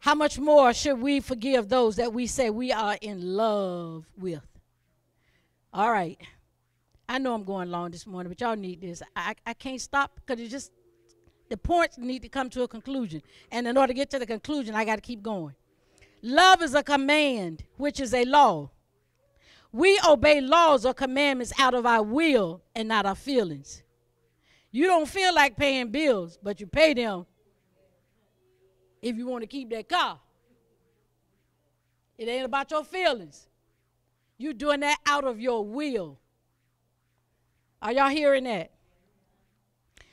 How much more should we forgive those that we say we are in love with? All right. I know I'm going long this morning, but y'all need this. I, I can't stop because it just, the points need to come to a conclusion. And in order to get to the conclusion, I got to keep going. Love is a command, which is a law. We obey laws or commandments out of our will and not our feelings. You don't feel like paying bills, but you pay them if you want to keep that car. It ain't about your feelings. You're doing that out of your will. Are y'all hearing that?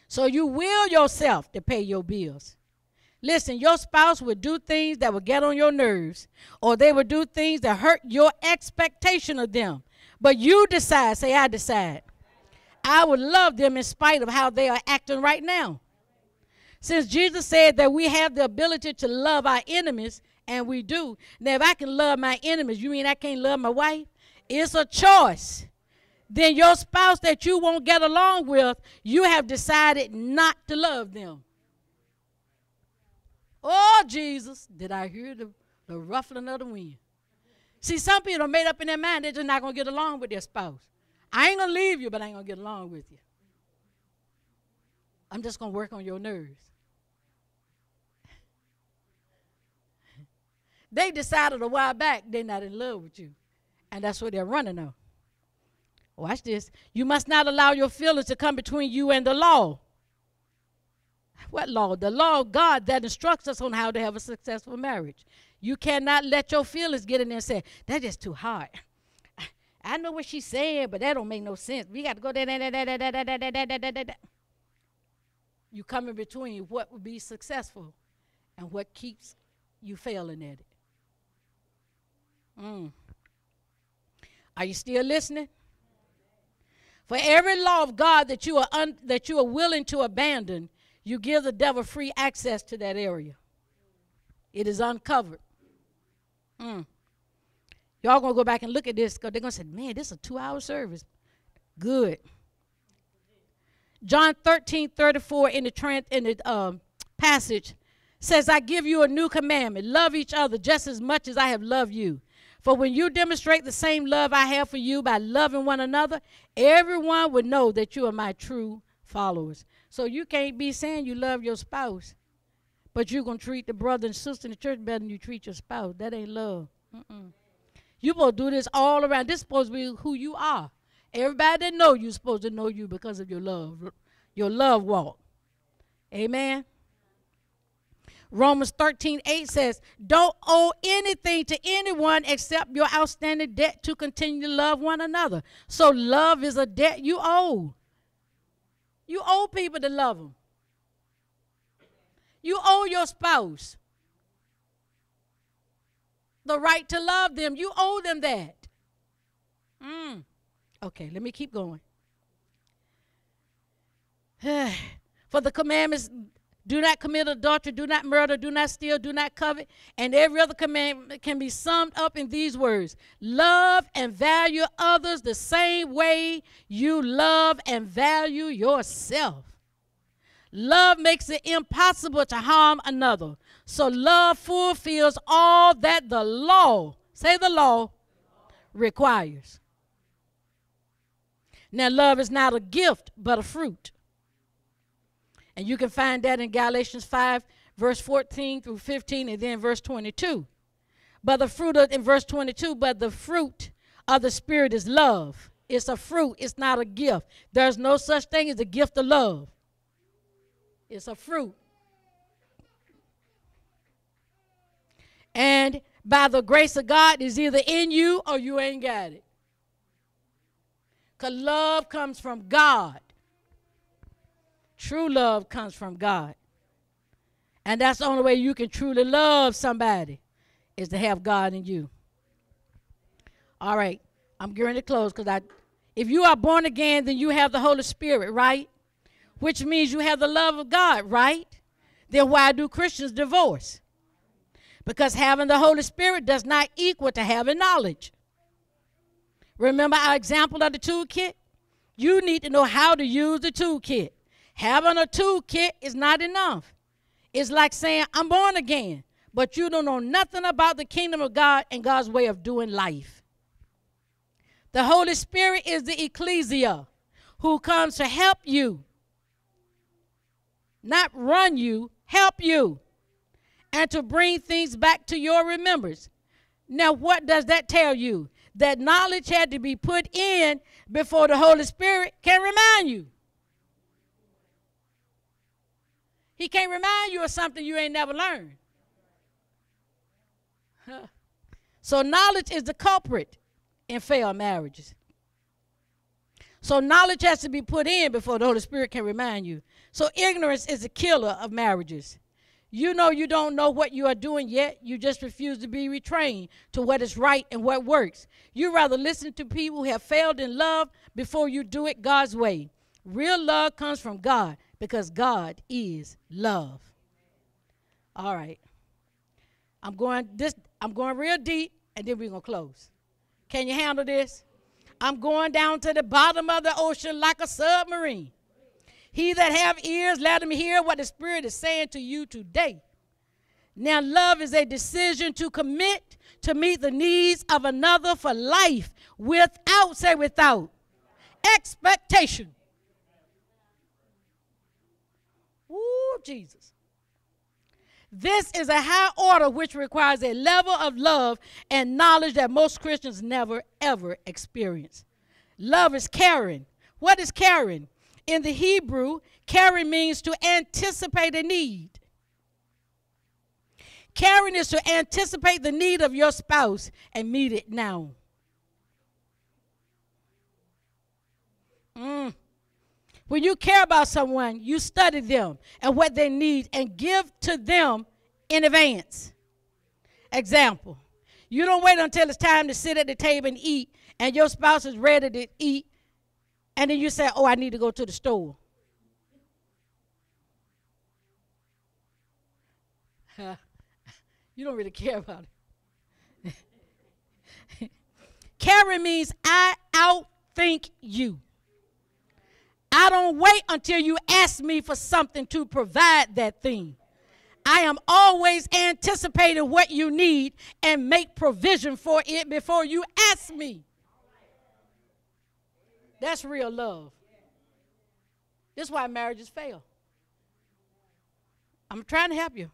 So you will yourself to pay your bills. Listen, your spouse would do things that would get on your nerves, or they would do things that hurt your expectation of them. But you decide, say, I decide. I would love them in spite of how they are acting right now. Since Jesus said that we have the ability to love our enemies, and we do. Now, if I can love my enemies, you mean I can't love my wife? It's a choice. Then your spouse that you won't get along with, you have decided not to love them. Oh, Jesus, did I hear the, the ruffling of the wind? See, some people are made up in their mind they're just not going to get along with their spouse. I ain't going to leave you, but I ain't going to get along with you. I'm just going to work on your nerves. They decided a while back they're not in love with you. And that's what they're running on. Watch this. You must not allow your feelings to come between you and the law. What law? The law of God that instructs us on how to have a successful marriage. You cannot let your feelings get in there and say, that's just too hard. I know what she's saying, but that don't make no sense. We got to go there, there, there, there, there, there, there, there, there. You come in between what would be successful and what keeps you failing at it. Mm. Are you still listening? For every law of God that you are un, that you are willing to abandon, you give the devil free access to that area. It is uncovered. Mm. Y'all gonna go back and look at this because they're gonna say, "Man, this is a two-hour service." Good. John 13, 34 in the trans, in the um, passage says, "I give you a new commandment: love each other just as much as I have loved you." For when you demonstrate the same love I have for you by loving one another, everyone would know that you are my true followers. So you can't be saying you love your spouse, but you're going to treat the brother and sister in the church better than you treat your spouse. That ain't love. Mm-mm. you supposed to do this all around. This is supposed to be who you are. Everybody that know you supposed to know you because of your love, your love walk. Amen. Romans 13, 8 says, Don't owe anything to anyone except your outstanding debt to continue to love one another. So love is a debt you owe. You owe people to love them. You owe your spouse the right to love them. You owe them that. Mm. Okay, let me keep going. [sighs] For the commandments do not commit adultery, do not murder, do not steal, do not covet. And every other commandment can be summed up in these words Love and value others the same way you love and value yourself. Love makes it impossible to harm another. So love fulfills all that the law, say the law, requires. Now, love is not a gift, but a fruit. And you can find that in Galatians 5, verse 14 through 15, and then verse 22. But the fruit of, in verse 22, but the fruit of the Spirit is love. It's a fruit, it's not a gift. There's no such thing as a gift of love, it's a fruit. And by the grace of God, is either in you or you ain't got it. Because love comes from God. True love comes from God. And that's the only way you can truly love somebody is to have God in you. All right. I'm going to close because I if you are born again, then you have the Holy Spirit, right? Which means you have the love of God, right? Then why do Christians divorce? Because having the Holy Spirit does not equal to having knowledge. Remember our example of the toolkit? You need to know how to use the toolkit. Having a toolkit is not enough. It's like saying, I'm born again, but you don't know nothing about the kingdom of God and God's way of doing life. The Holy Spirit is the ecclesia who comes to help you, not run you, help you, and to bring things back to your remembrance. Now, what does that tell you? That knowledge had to be put in before the Holy Spirit can remind you. He can't remind you of something you ain't never learned. So knowledge is the culprit in failed marriages. So knowledge has to be put in before the Holy Spirit can remind you. So ignorance is the killer of marriages. You know you don't know what you are doing yet. You just refuse to be retrained to what is right and what works. You rather listen to people who have failed in love before you do it God's way. Real love comes from God because God is love. All right. I'm going this I'm going real deep and then we're going to close. Can you handle this? I'm going down to the bottom of the ocean like a submarine. He that have ears, let him hear what the Spirit is saying to you today. Now, love is a decision to commit to meet the needs of another for life without, say, without expectation. Ooh, Jesus. This is a high order which requires a level of love and knowledge that most Christians never, ever experience. Love is caring. What is caring? In the Hebrew, caring means to anticipate a need. Caring is to anticipate the need of your spouse and meet it now. Mm. When you care about someone, you study them and what they need and give to them in advance. Example you don't wait until it's time to sit at the table and eat, and your spouse is ready to eat, and then you say, Oh, I need to go to the store. [laughs] you don't really care about it. [laughs] Caring means I outthink you. I don't wait until you ask me for something to provide that thing. I am always anticipating what you need and make provision for it before you ask me. That's real love. This is why marriages fail. I'm trying to help you.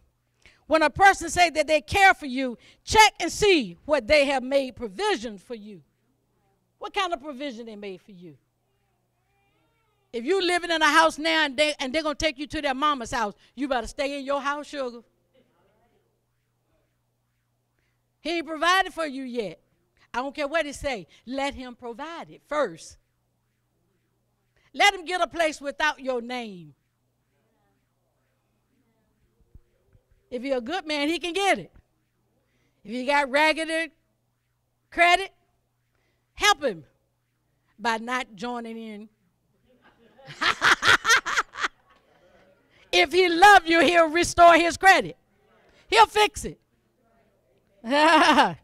When a person say that they care for you, check and see what they have made provision for you. What kind of provision they made for you? If you living in a house now and, they, and they're going to take you to their mama's house, you better stay in your house, sugar. He ain't provided for you yet. I don't care what he say. Let him provide it first. Let him get a place without your name. If you're a good man, he can get it. If you got ragged credit, help him by not joining in [laughs] if he love you, he'll restore his credit. He'll fix it. [laughs]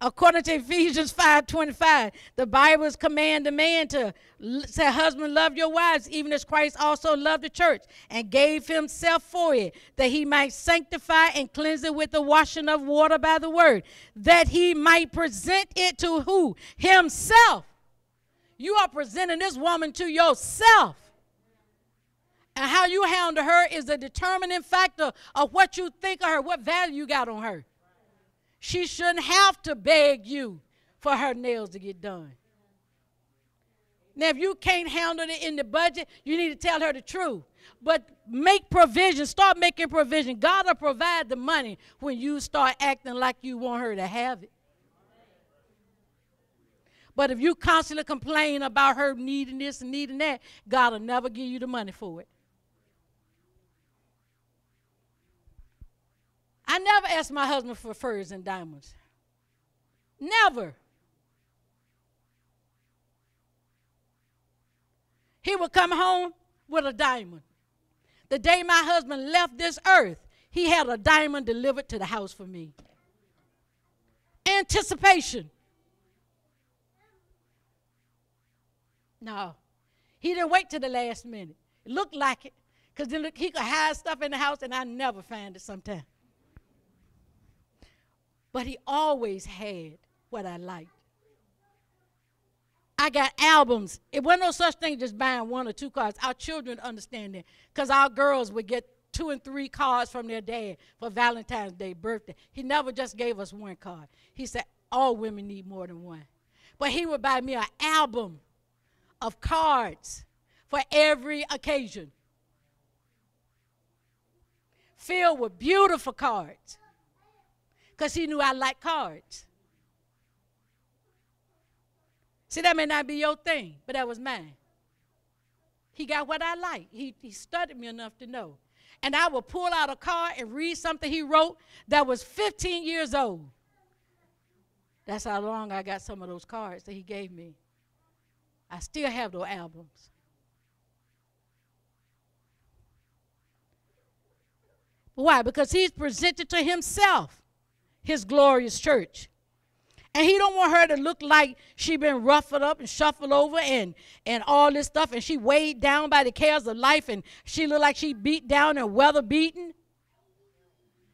According to Ephesians 5:25, the Bible's command the man to say, husband, love your wives, even as Christ also loved the church and gave himself for it, that he might sanctify and cleanse it with the washing of water by the word, that he might present it to who? Himself. You are presenting this woman to yourself. And how you handle her is a determining factor of what you think of her, what value you got on her. She shouldn't have to beg you for her nails to get done. Now, if you can't handle it in the budget, you need to tell her the truth. But make provision. Start making provision. God will provide the money when you start acting like you want her to have it. But if you constantly complain about her needing this and needing that, God will never give you the money for it. I never asked my husband for furs and diamonds. Never. He would come home with a diamond. The day my husband left this earth, he had a diamond delivered to the house for me. Anticipation. No, he didn't wait till the last minute. It looked like it, because then he could hide stuff in the house and I never find it sometimes. But he always had what I liked. I got albums. It wasn't no such thing just buying one or two cards. Our children understand that because our girls would get two and three cards from their dad for Valentine's Day, birthday. He never just gave us one card. He said all women need more than one. But he would buy me an album of cards for every occasion, filled with beautiful cards because he knew I liked cards. See, that may not be your thing, but that was mine. He got what I like. He, he studied me enough to know. And I would pull out a card and read something he wrote that was 15 years old. That's how long I got some of those cards that he gave me. I still have those albums. Why? Because he's presented to himself his glorious church. And he don't want her to look like she been ruffled up and shuffled over and, and all this stuff and she weighed down by the cares of life and she look like she beat down and weather beaten.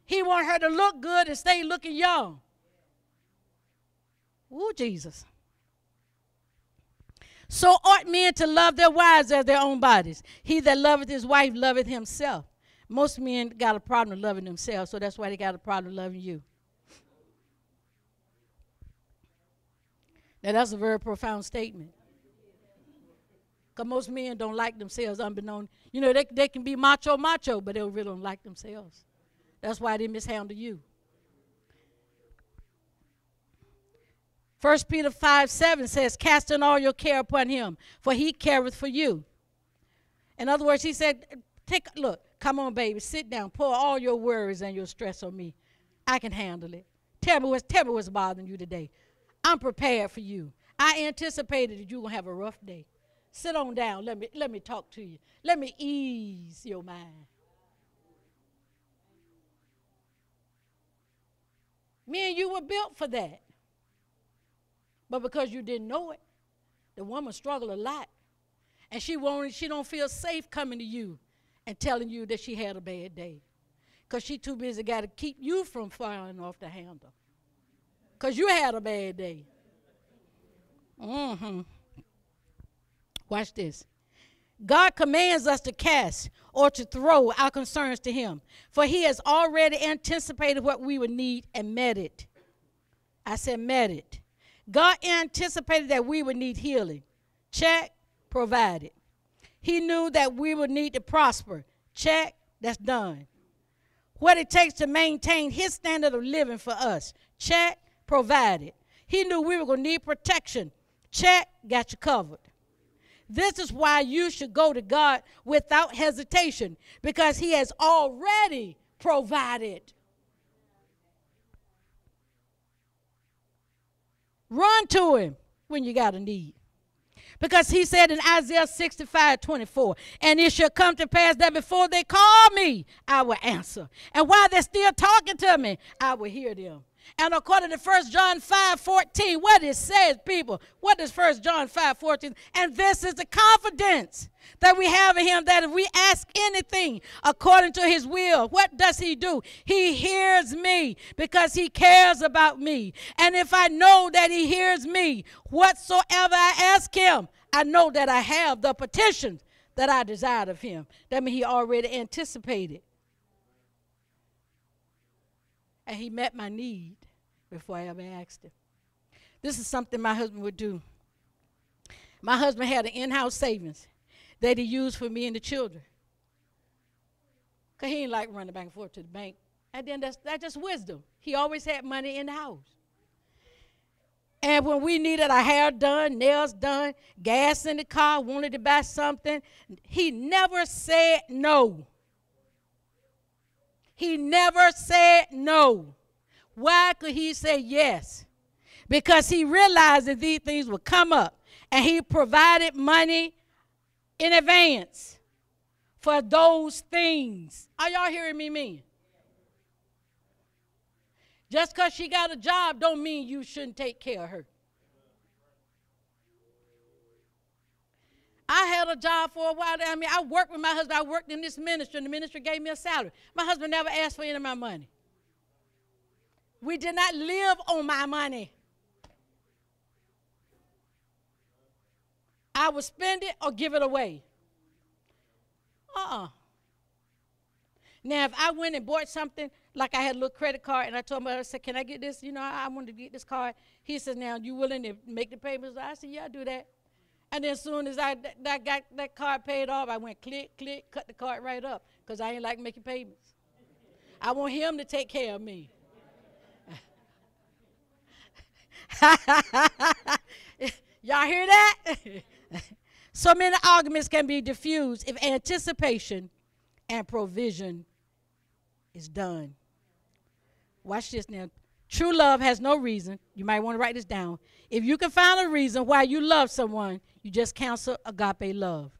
He want her to look good and stay looking young. Ooh, Jesus. So ought men to love their wives as their own bodies. He that loveth his wife loveth himself. Most men got a problem loving themselves, so that's why they got a problem loving you. Now, that's a very profound statement. Because most men don't like themselves unbeknown. You know, they, they can be macho, macho, but they really don't like themselves. That's why they mishandle you. 1 Peter 5 7 says, Casting all your care upon him, for he careth for you. In other words, he said, Take look, come on, baby, sit down, pour all your worries and your stress on me. I can handle it. Tell me what's tell me what's bothering you today. I'm prepared for you. I anticipated that you're gonna have a rough day. Sit on down. Let me let me talk to you. Let me ease your mind. Me and you were built for that. But because you didn't know it, the woman struggled a lot. And she won't she don't feel safe coming to you and telling you that she had a bad day. Because she too busy got to keep you from falling off the handle because you had a bad day. Mm-hmm. Watch this. God commands us to cast or to throw our concerns to Him, for He has already anticipated what we would need and met it. I said, met it. God anticipated that we would need healing. Check, provided. He knew that we would need to prosper. Check, that's done. What it takes to maintain His standard of living for us. Check, provided. He knew we were going to need protection. Check, got you covered. This is why you should go to God without hesitation because He has already provided. Run to Him when you got a need. Because he said in Isaiah 65 24, and it shall come to pass that before they call me, I will answer. And while they're still talking to me, I will hear them. And according to 1 John 5 14, what it says, people, what does 1 John 5 14? And this is the confidence that we have in him that if we ask anything according to his will, what does he do? He hears me because he cares about me. And if I know that he hears me, whatsoever I ask him, I know that I have the petitions that I desired of him. That means he already anticipated and he met my need before I ever asked him. This is something my husband would do. My husband had an in house savings that he used for me and the children. Because he didn't like running back and forth to the bank. And then that's, that's just wisdom. He always had money in the house. And when we needed our hair done, nails done, gas in the car, wanted to buy something, he never said no. He never said no. Why could he say yes? Because he realized that these things would come up and he provided money in advance for those things. Are y'all hearing me mean? Just because she got a job don't mean you shouldn't take care of her. I had a job for a while. I mean, I worked with my husband. I worked in this ministry, and the ministry gave me a salary. My husband never asked for any of my money. We did not live on my money. I would spend it or give it away. Uh uh-uh. uh Now, if I went and bought something, like I had a little credit card, and I told him, I said, Can I get this? You know, I, I wanted to get this card. He says, Now, you willing to make the payments? I said, Yeah, I'll do that. And then as soon as I that got that card paid off, I went click, click, cut the card right up because I ain't like making payments. I want him to take care of me. [laughs] Y'all hear that? [laughs] so many arguments can be diffused if anticipation and provision is done. Watch this now. True love has no reason. You might want to write this down. If you can find a reason why you love someone, you just cancel agape love.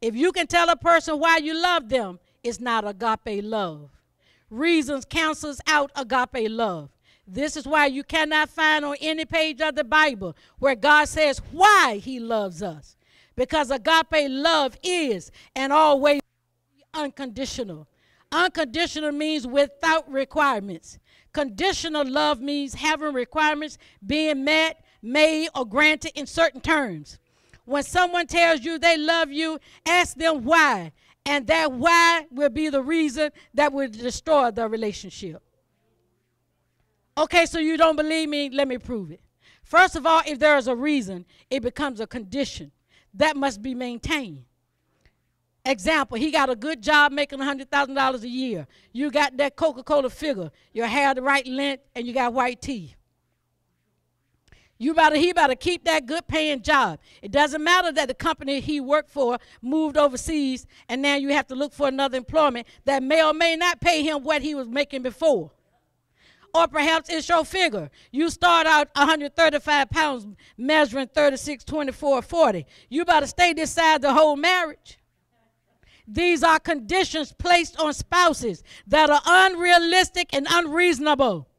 If you can tell a person why you love them, it's not agape love. Reasons cancels out agape love. This is why you cannot find on any page of the Bible where God says why he loves us. Because agape love is and always unconditional. Unconditional means without requirements. Conditional love means having requirements being met, made, or granted in certain terms. When someone tells you they love you, ask them why. And that why will be the reason that will destroy the relationship. Okay, so you don't believe me? Let me prove it. First of all, if there is a reason, it becomes a condition that must be maintained. Example, he got a good job making $100,000 a year. You got that Coca Cola figure, your hair the right length, and you got white teeth. You better, he better keep that good paying job. It doesn't matter that the company he worked for moved overseas and now you have to look for another employment that may or may not pay him what he was making before. Or perhaps it's your figure. You start out 135 pounds, measuring 36, 24, 40. You better stay this side the whole marriage. These are conditions placed on spouses that are unrealistic and unreasonable.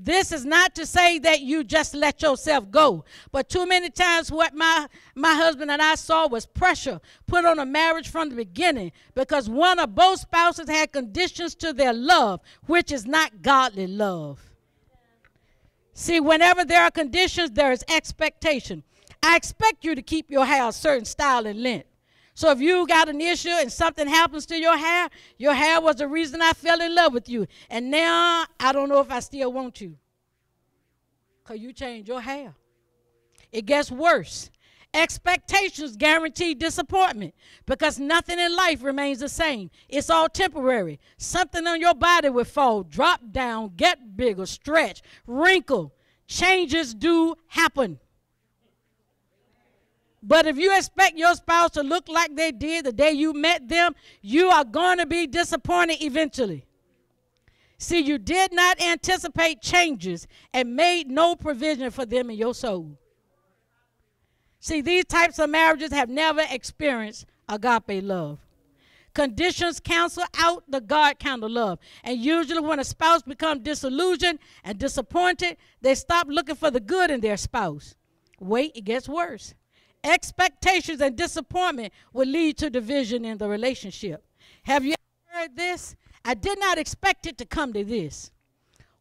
This is not to say that you just let yourself go. But too many times, what my, my husband and I saw was pressure put on a marriage from the beginning because one or both spouses had conditions to their love, which is not godly love. See, whenever there are conditions, there is expectation. I expect you to keep your hair a certain style and length. So if you got an issue and something happens to your hair, your hair was the reason I fell in love with you. And now I don't know if I still want you. Because you changed your hair. It gets worse. Expectations guarantee disappointment because nothing in life remains the same. It's all temporary. Something on your body will fall, drop down, get bigger, stretch, wrinkle. Changes do happen. But if you expect your spouse to look like they did the day you met them, you are going to be disappointed eventually. See, you did not anticipate changes and made no provision for them in your soul. See, these types of marriages have never experienced agape love. Conditions cancel out the God kind of love. And usually, when a spouse becomes disillusioned and disappointed, they stop looking for the good in their spouse. Wait, it gets worse. Expectations and disappointment will lead to division in the relationship. Have you heard this? I did not expect it to come to this.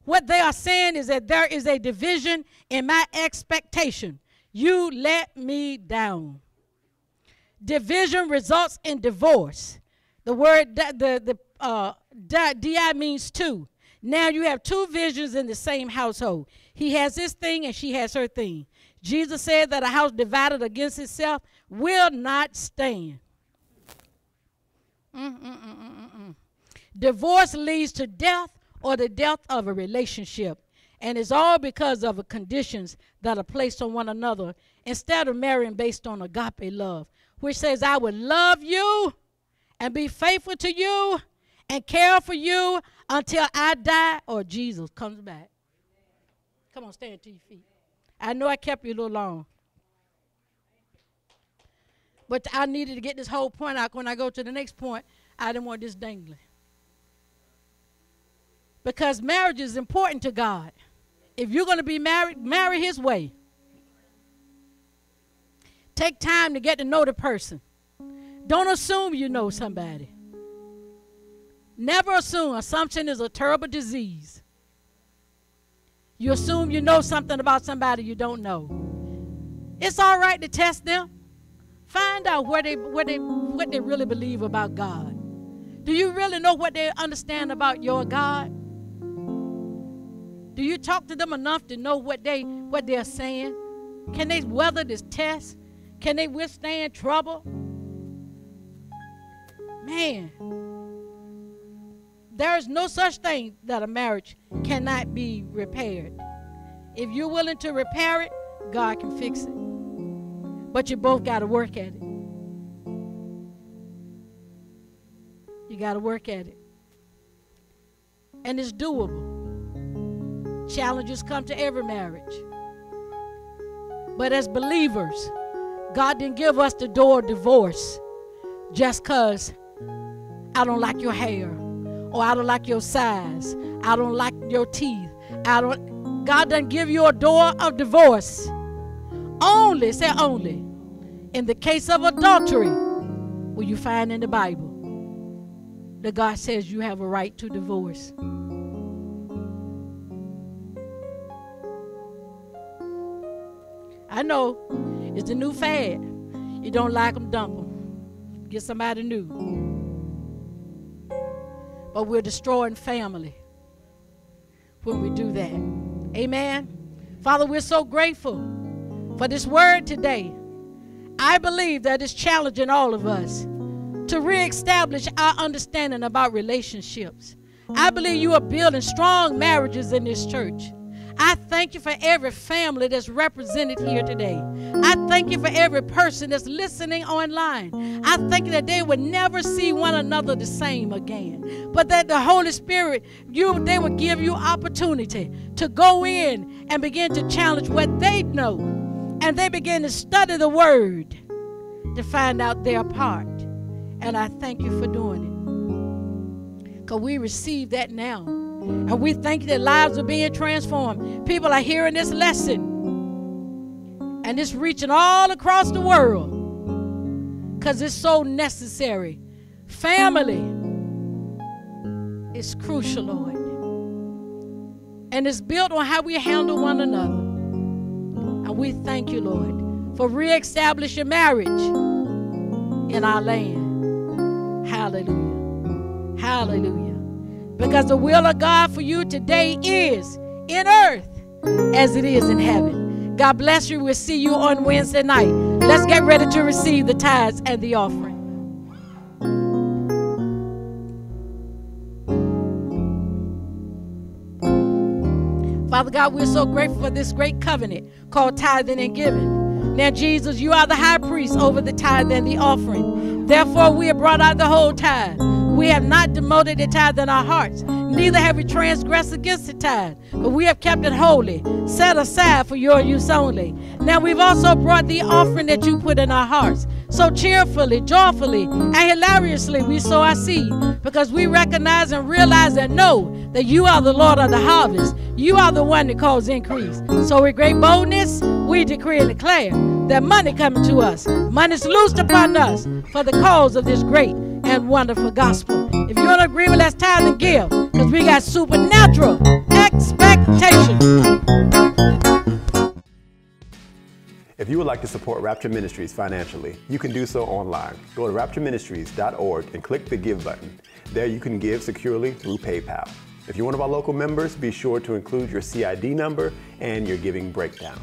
What they are saying is that there is a division in my expectation. You let me down. Division results in divorce. The word the the uh, di means two. Now you have two visions in the same household. He has this thing and she has her thing. Jesus said that a house divided against itself will not stand. Mm, mm, mm, Divorce leads to death or the death of a relationship. And it's all because of the conditions that are placed on one another instead of marrying based on agape love, which says, I will love you and be faithful to you and care for you until I die or Jesus comes back. Come on, stand to your feet. I know I kept you a little long. But I needed to get this whole point out. When I go to the next point, I didn't want this dangling. Because marriage is important to God. If you're going to be married, marry His way. Take time to get to know the person. Don't assume you know somebody. Never assume. Assumption is a terrible disease. You assume you know something about somebody you don't know. It's all right to test them. Find out where they, where they, what they really believe about God. Do you really know what they understand about your God? Do you talk to them enough to know what they what they're saying? Can they weather this test? Can they withstand trouble? Man, there is no such thing that a marriage cannot be repaired. If you're willing to repair it, God can fix it. But you both got to work at it. You got to work at it. And it's doable. Challenges come to every marriage. But as believers, God didn't give us the door of divorce just because I don't like your hair or I don't like your size. I don't like your teeth. I don't, God doesn't give you a door of divorce. Only, say only, in the case of adultery, will you find in the Bible that God says you have a right to divorce. I know it's a new fad. You don't like them, dump them. Get somebody new. But we're destroying family when we do that. Amen. Father, we're so grateful for this word today. I believe that it's challenging all of us to reestablish our understanding about relationships. I believe you are building strong marriages in this church. I thank you for every family that's represented here today. I thank you for every person that's listening online. I thank you that they would never see one another the same again. But that the Holy Spirit, you they would give you opportunity to go in and begin to challenge what they know. And they begin to study the word to find out their part. And I thank you for doing it. Because we receive that now. And we think that lives are being transformed. People are hearing this lesson. And it's reaching all across the world. Because it's so necessary. Family is crucial, Lord. And it's built on how we handle one another. And we thank you, Lord, for reestablishing marriage in our land. Hallelujah. Hallelujah. Because the will of God for you today is in earth as it is in heaven. God bless you. We'll see you on Wednesday night. Let's get ready to receive the tithes and the offering. Father God, we're so grateful for this great covenant called tithing and giving. Now, Jesus, you are the high priest over the tithe and the offering. Therefore, we have brought out the whole tithe we have not demoted the tithe in our hearts, neither have we transgressed against the tithe, but we have kept it holy, set aside for your use only. Now we've also brought the offering that you put in our hearts. So cheerfully, joyfully, and hilariously we sow our seed because we recognize and realize and know that you are the Lord of the harvest. You are the one that calls increase. So with great boldness, we decree and declare that money coming to us, money's loosed upon us for the cause of this great and wonderful gospel. If you're in agreement, let's tithe and give because we got supernatural expectation. If you would like to support Rapture Ministries financially, you can do so online. Go to raptureministries.org and click the Give button. There you can give securely through PayPal. If you're one of our local members, be sure to include your CID number and your giving breakdown.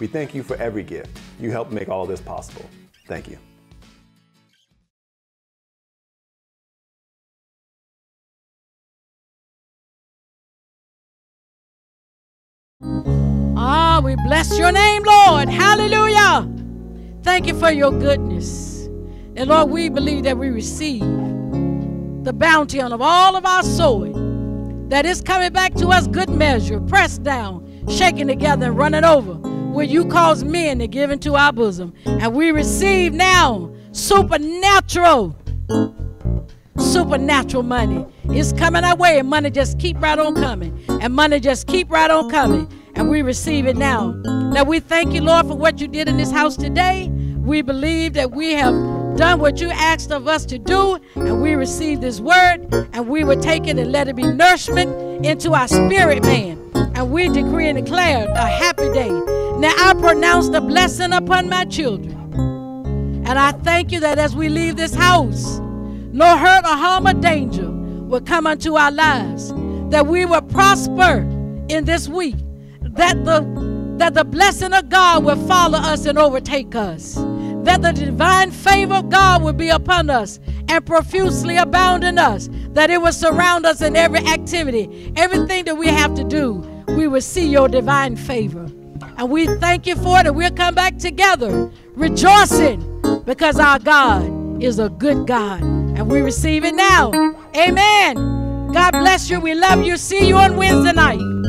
We thank you for every gift. You help make all this possible. Thank you. Ah, we bless your name, Lord. Hallelujah. Thank you for your goodness. And Lord, we believe that we receive the bounty on of all of our sowing, that is coming back to us good measure, pressed down, shaken together, and running over, where you cause men to give into our bosom. And we receive now supernatural, supernatural money. It's coming our way, and money just keep right on coming. And money just keep right on coming and we receive it now. Now we thank you, Lord, for what you did in this house today. We believe that we have done what you asked of us to do, and we receive this word, and we will take it and let it be nourishment into our spirit man. And we decree and declare a happy day. Now I pronounce the blessing upon my children. And I thank you that as we leave this house, no hurt or harm or danger will come unto our lives, that we will prosper in this week that the that the blessing of God will follow us and overtake us. That the divine favor of God will be upon us and profusely abound in us. That it will surround us in every activity, everything that we have to do. We will see your divine favor. And we thank you for it, and we'll come back together rejoicing because our God is a good God. And we receive it now. Amen. God bless you. We love you. See you on Wednesday night.